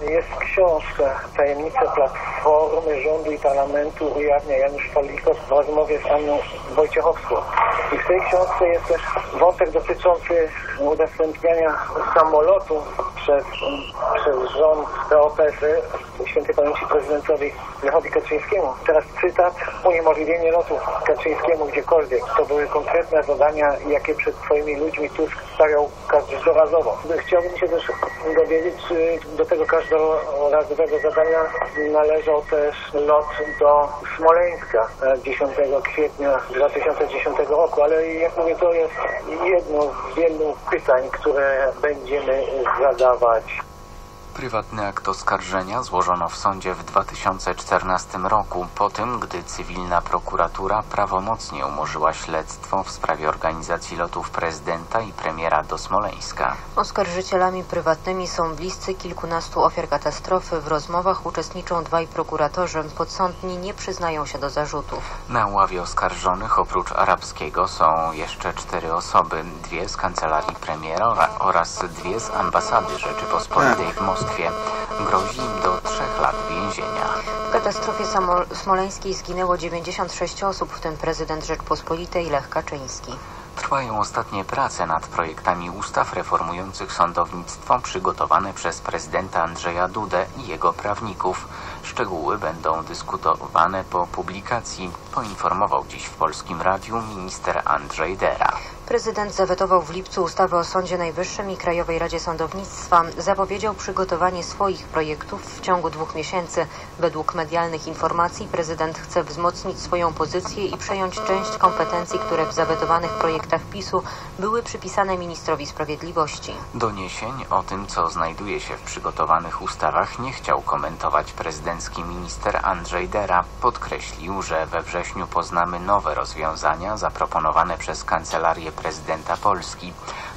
Jest książka Tajemnice Platformy, Rządu i Parlamentu ujawnia Janusz Palikot w rozmowie z Anną Wojciechowską. I w tej książce jest też wątek dotyczący udostępniania samolotu przez, przez rząd PO-PSL świętej pamięci prezydentowi Lechowi Kaczyńskiemu. Teraz cytat, uniemożliwienie lotu Kaczyńskiemu gdziekolwiek. To były konkretne zadania, jakie przed swoimi ludźmi Tusk stawiał każdorazowo. Chciałbym się też dowiedzieć, czy do tego każdorazowego zadania należał też lot do Smoleńska e, 10 kwietnia 2010 roku, ale jak mówię, to jest jedno z wielu pytań, które będziemy zadawać.
Prywatny akt oskarżenia złożono w sądzie w 2014 roku, po tym, gdy cywilna prokuratura prawomocnie umorzyła śledztwo w sprawie organizacji lotów prezydenta i premiera do Smoleńska.
Oskarżycielami prywatnymi są bliscy kilkunastu ofiar katastrofy. W rozmowach uczestniczą dwaj prokuratorzy. Podsądni nie przyznają się do zarzutów.
Na ławie oskarżonych oprócz arabskiego są jeszcze cztery osoby, dwie z kancelarii premiera oraz dwie z ambasady Rzeczypospolitej w Moskwie. Grozi im do trzech lat więzienia.
W katastrofie smoleńskiej zginęło 96 osób, w tym prezydent Rzeczpospolitej Lech Kaczyński.
Trwają ostatnie prace nad projektami ustaw reformujących sądownictwo przygotowane przez prezydenta Andrzeja Dudę i jego prawników. Szczegóły będą dyskutowane po publikacji, poinformował dziś w Polskim Radiu minister Andrzej Dera.
Prezydent zawetował w lipcu ustawę o Sądzie Najwyższym i Krajowej Radzie Sądownictwa. Zapowiedział przygotowanie swoich projektów w ciągu dwóch miesięcy. Według medialnych informacji prezydent chce wzmocnić swoją pozycję i przejąć część kompetencji, które w zawetowanych projektach PiSu były przypisane ministrowi sprawiedliwości.
Doniesień o tym, co znajduje się w przygotowanych ustawach, nie chciał komentować prezydencki minister Andrzej Dera. Podkreślił, że we wrześniu poznamy nowe rozwiązania zaproponowane przez kancelarię prezydenta Polski.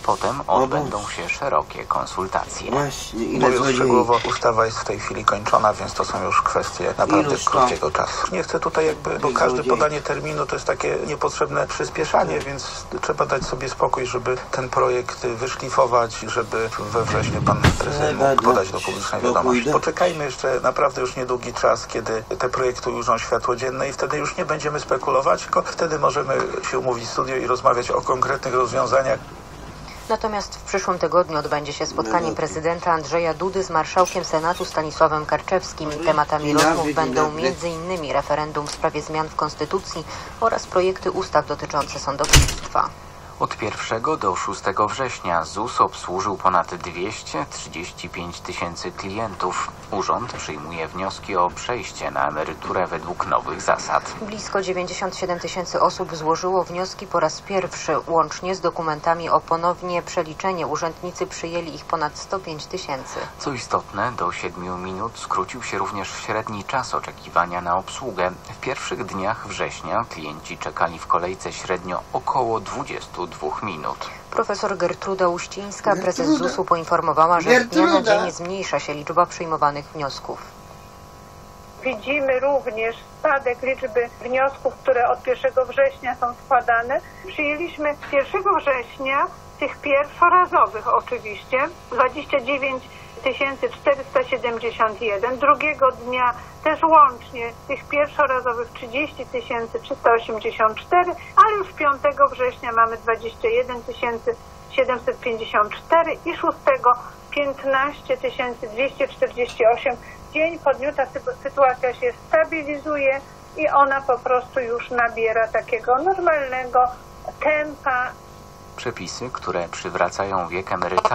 Potem odbędą się szerokie konsultacje.
Właśnie, ile
Mówiąc szczegółowo, ustawa jest w tej chwili kończona, więc to są już kwestie naprawdę
Iluż
krótkiego czasu. Nie chcę tutaj jakby, bo każde podanie terminu to jest takie niepotrzebne przyspieszanie, więc trzeba dać sobie spokój, żeby ten projekt wyszlifować, żeby we wrześniu pan prezydent mógł podać do publicznej wiadomości. Poczekajmy jeszcze naprawdę już niedługi czas, kiedy te projekty ujrzą światło dzienne i wtedy już nie będziemy spekulować, tylko wtedy możemy się umówić w studio i rozmawiać o konkretnych rozwiązaniach.
Natomiast w przyszłym tygodniu odbędzie się spotkanie prezydenta Andrzeja Dudy z marszałkiem Senatu Stanisławem Karczewskim. Tematami
Dzień dobry,
rozmów będą m.in. referendum w sprawie zmian w Konstytucji oraz projekty ustaw dotyczące sądownictwa.
Od 1 do 6 września ZUS obsłużył ponad 235 tysięcy klientów. Urząd przyjmuje wnioski o przejście na emeryturę według nowych zasad.
Blisko 97 tysięcy osób złożyło wnioski po raz pierwszy. Łącznie z dokumentami o ponownie przeliczenie urzędnicy przyjęli ich ponad 105 tysięcy.
Co istotne, do 7 minut skrócił się również średni czas oczekiwania na obsługę. W pierwszych dniach września klienci czekali w kolejce średnio około 22 minut.
Profesor Gertruda Uścińska, prezes. ZUS-u, poinformowała, że z dnia na dzień zmniejsza się liczba przyjmowanych wniosków.
Widzimy również spadek liczby wniosków, które od 1 września są składane. Przyjęliśmy 1 września tych pierwszorazowych oczywiście 29 471, drugiego dnia też łącznie tych pierwszorazowych 30 384, ale już 5 września mamy 21 754 i 6 15 248. Dzień po dniu ta sy- sytuacja się stabilizuje i ona po prostu już nabiera takiego normalnego tempa.
Przepisy, które przywracają wiek emerytalny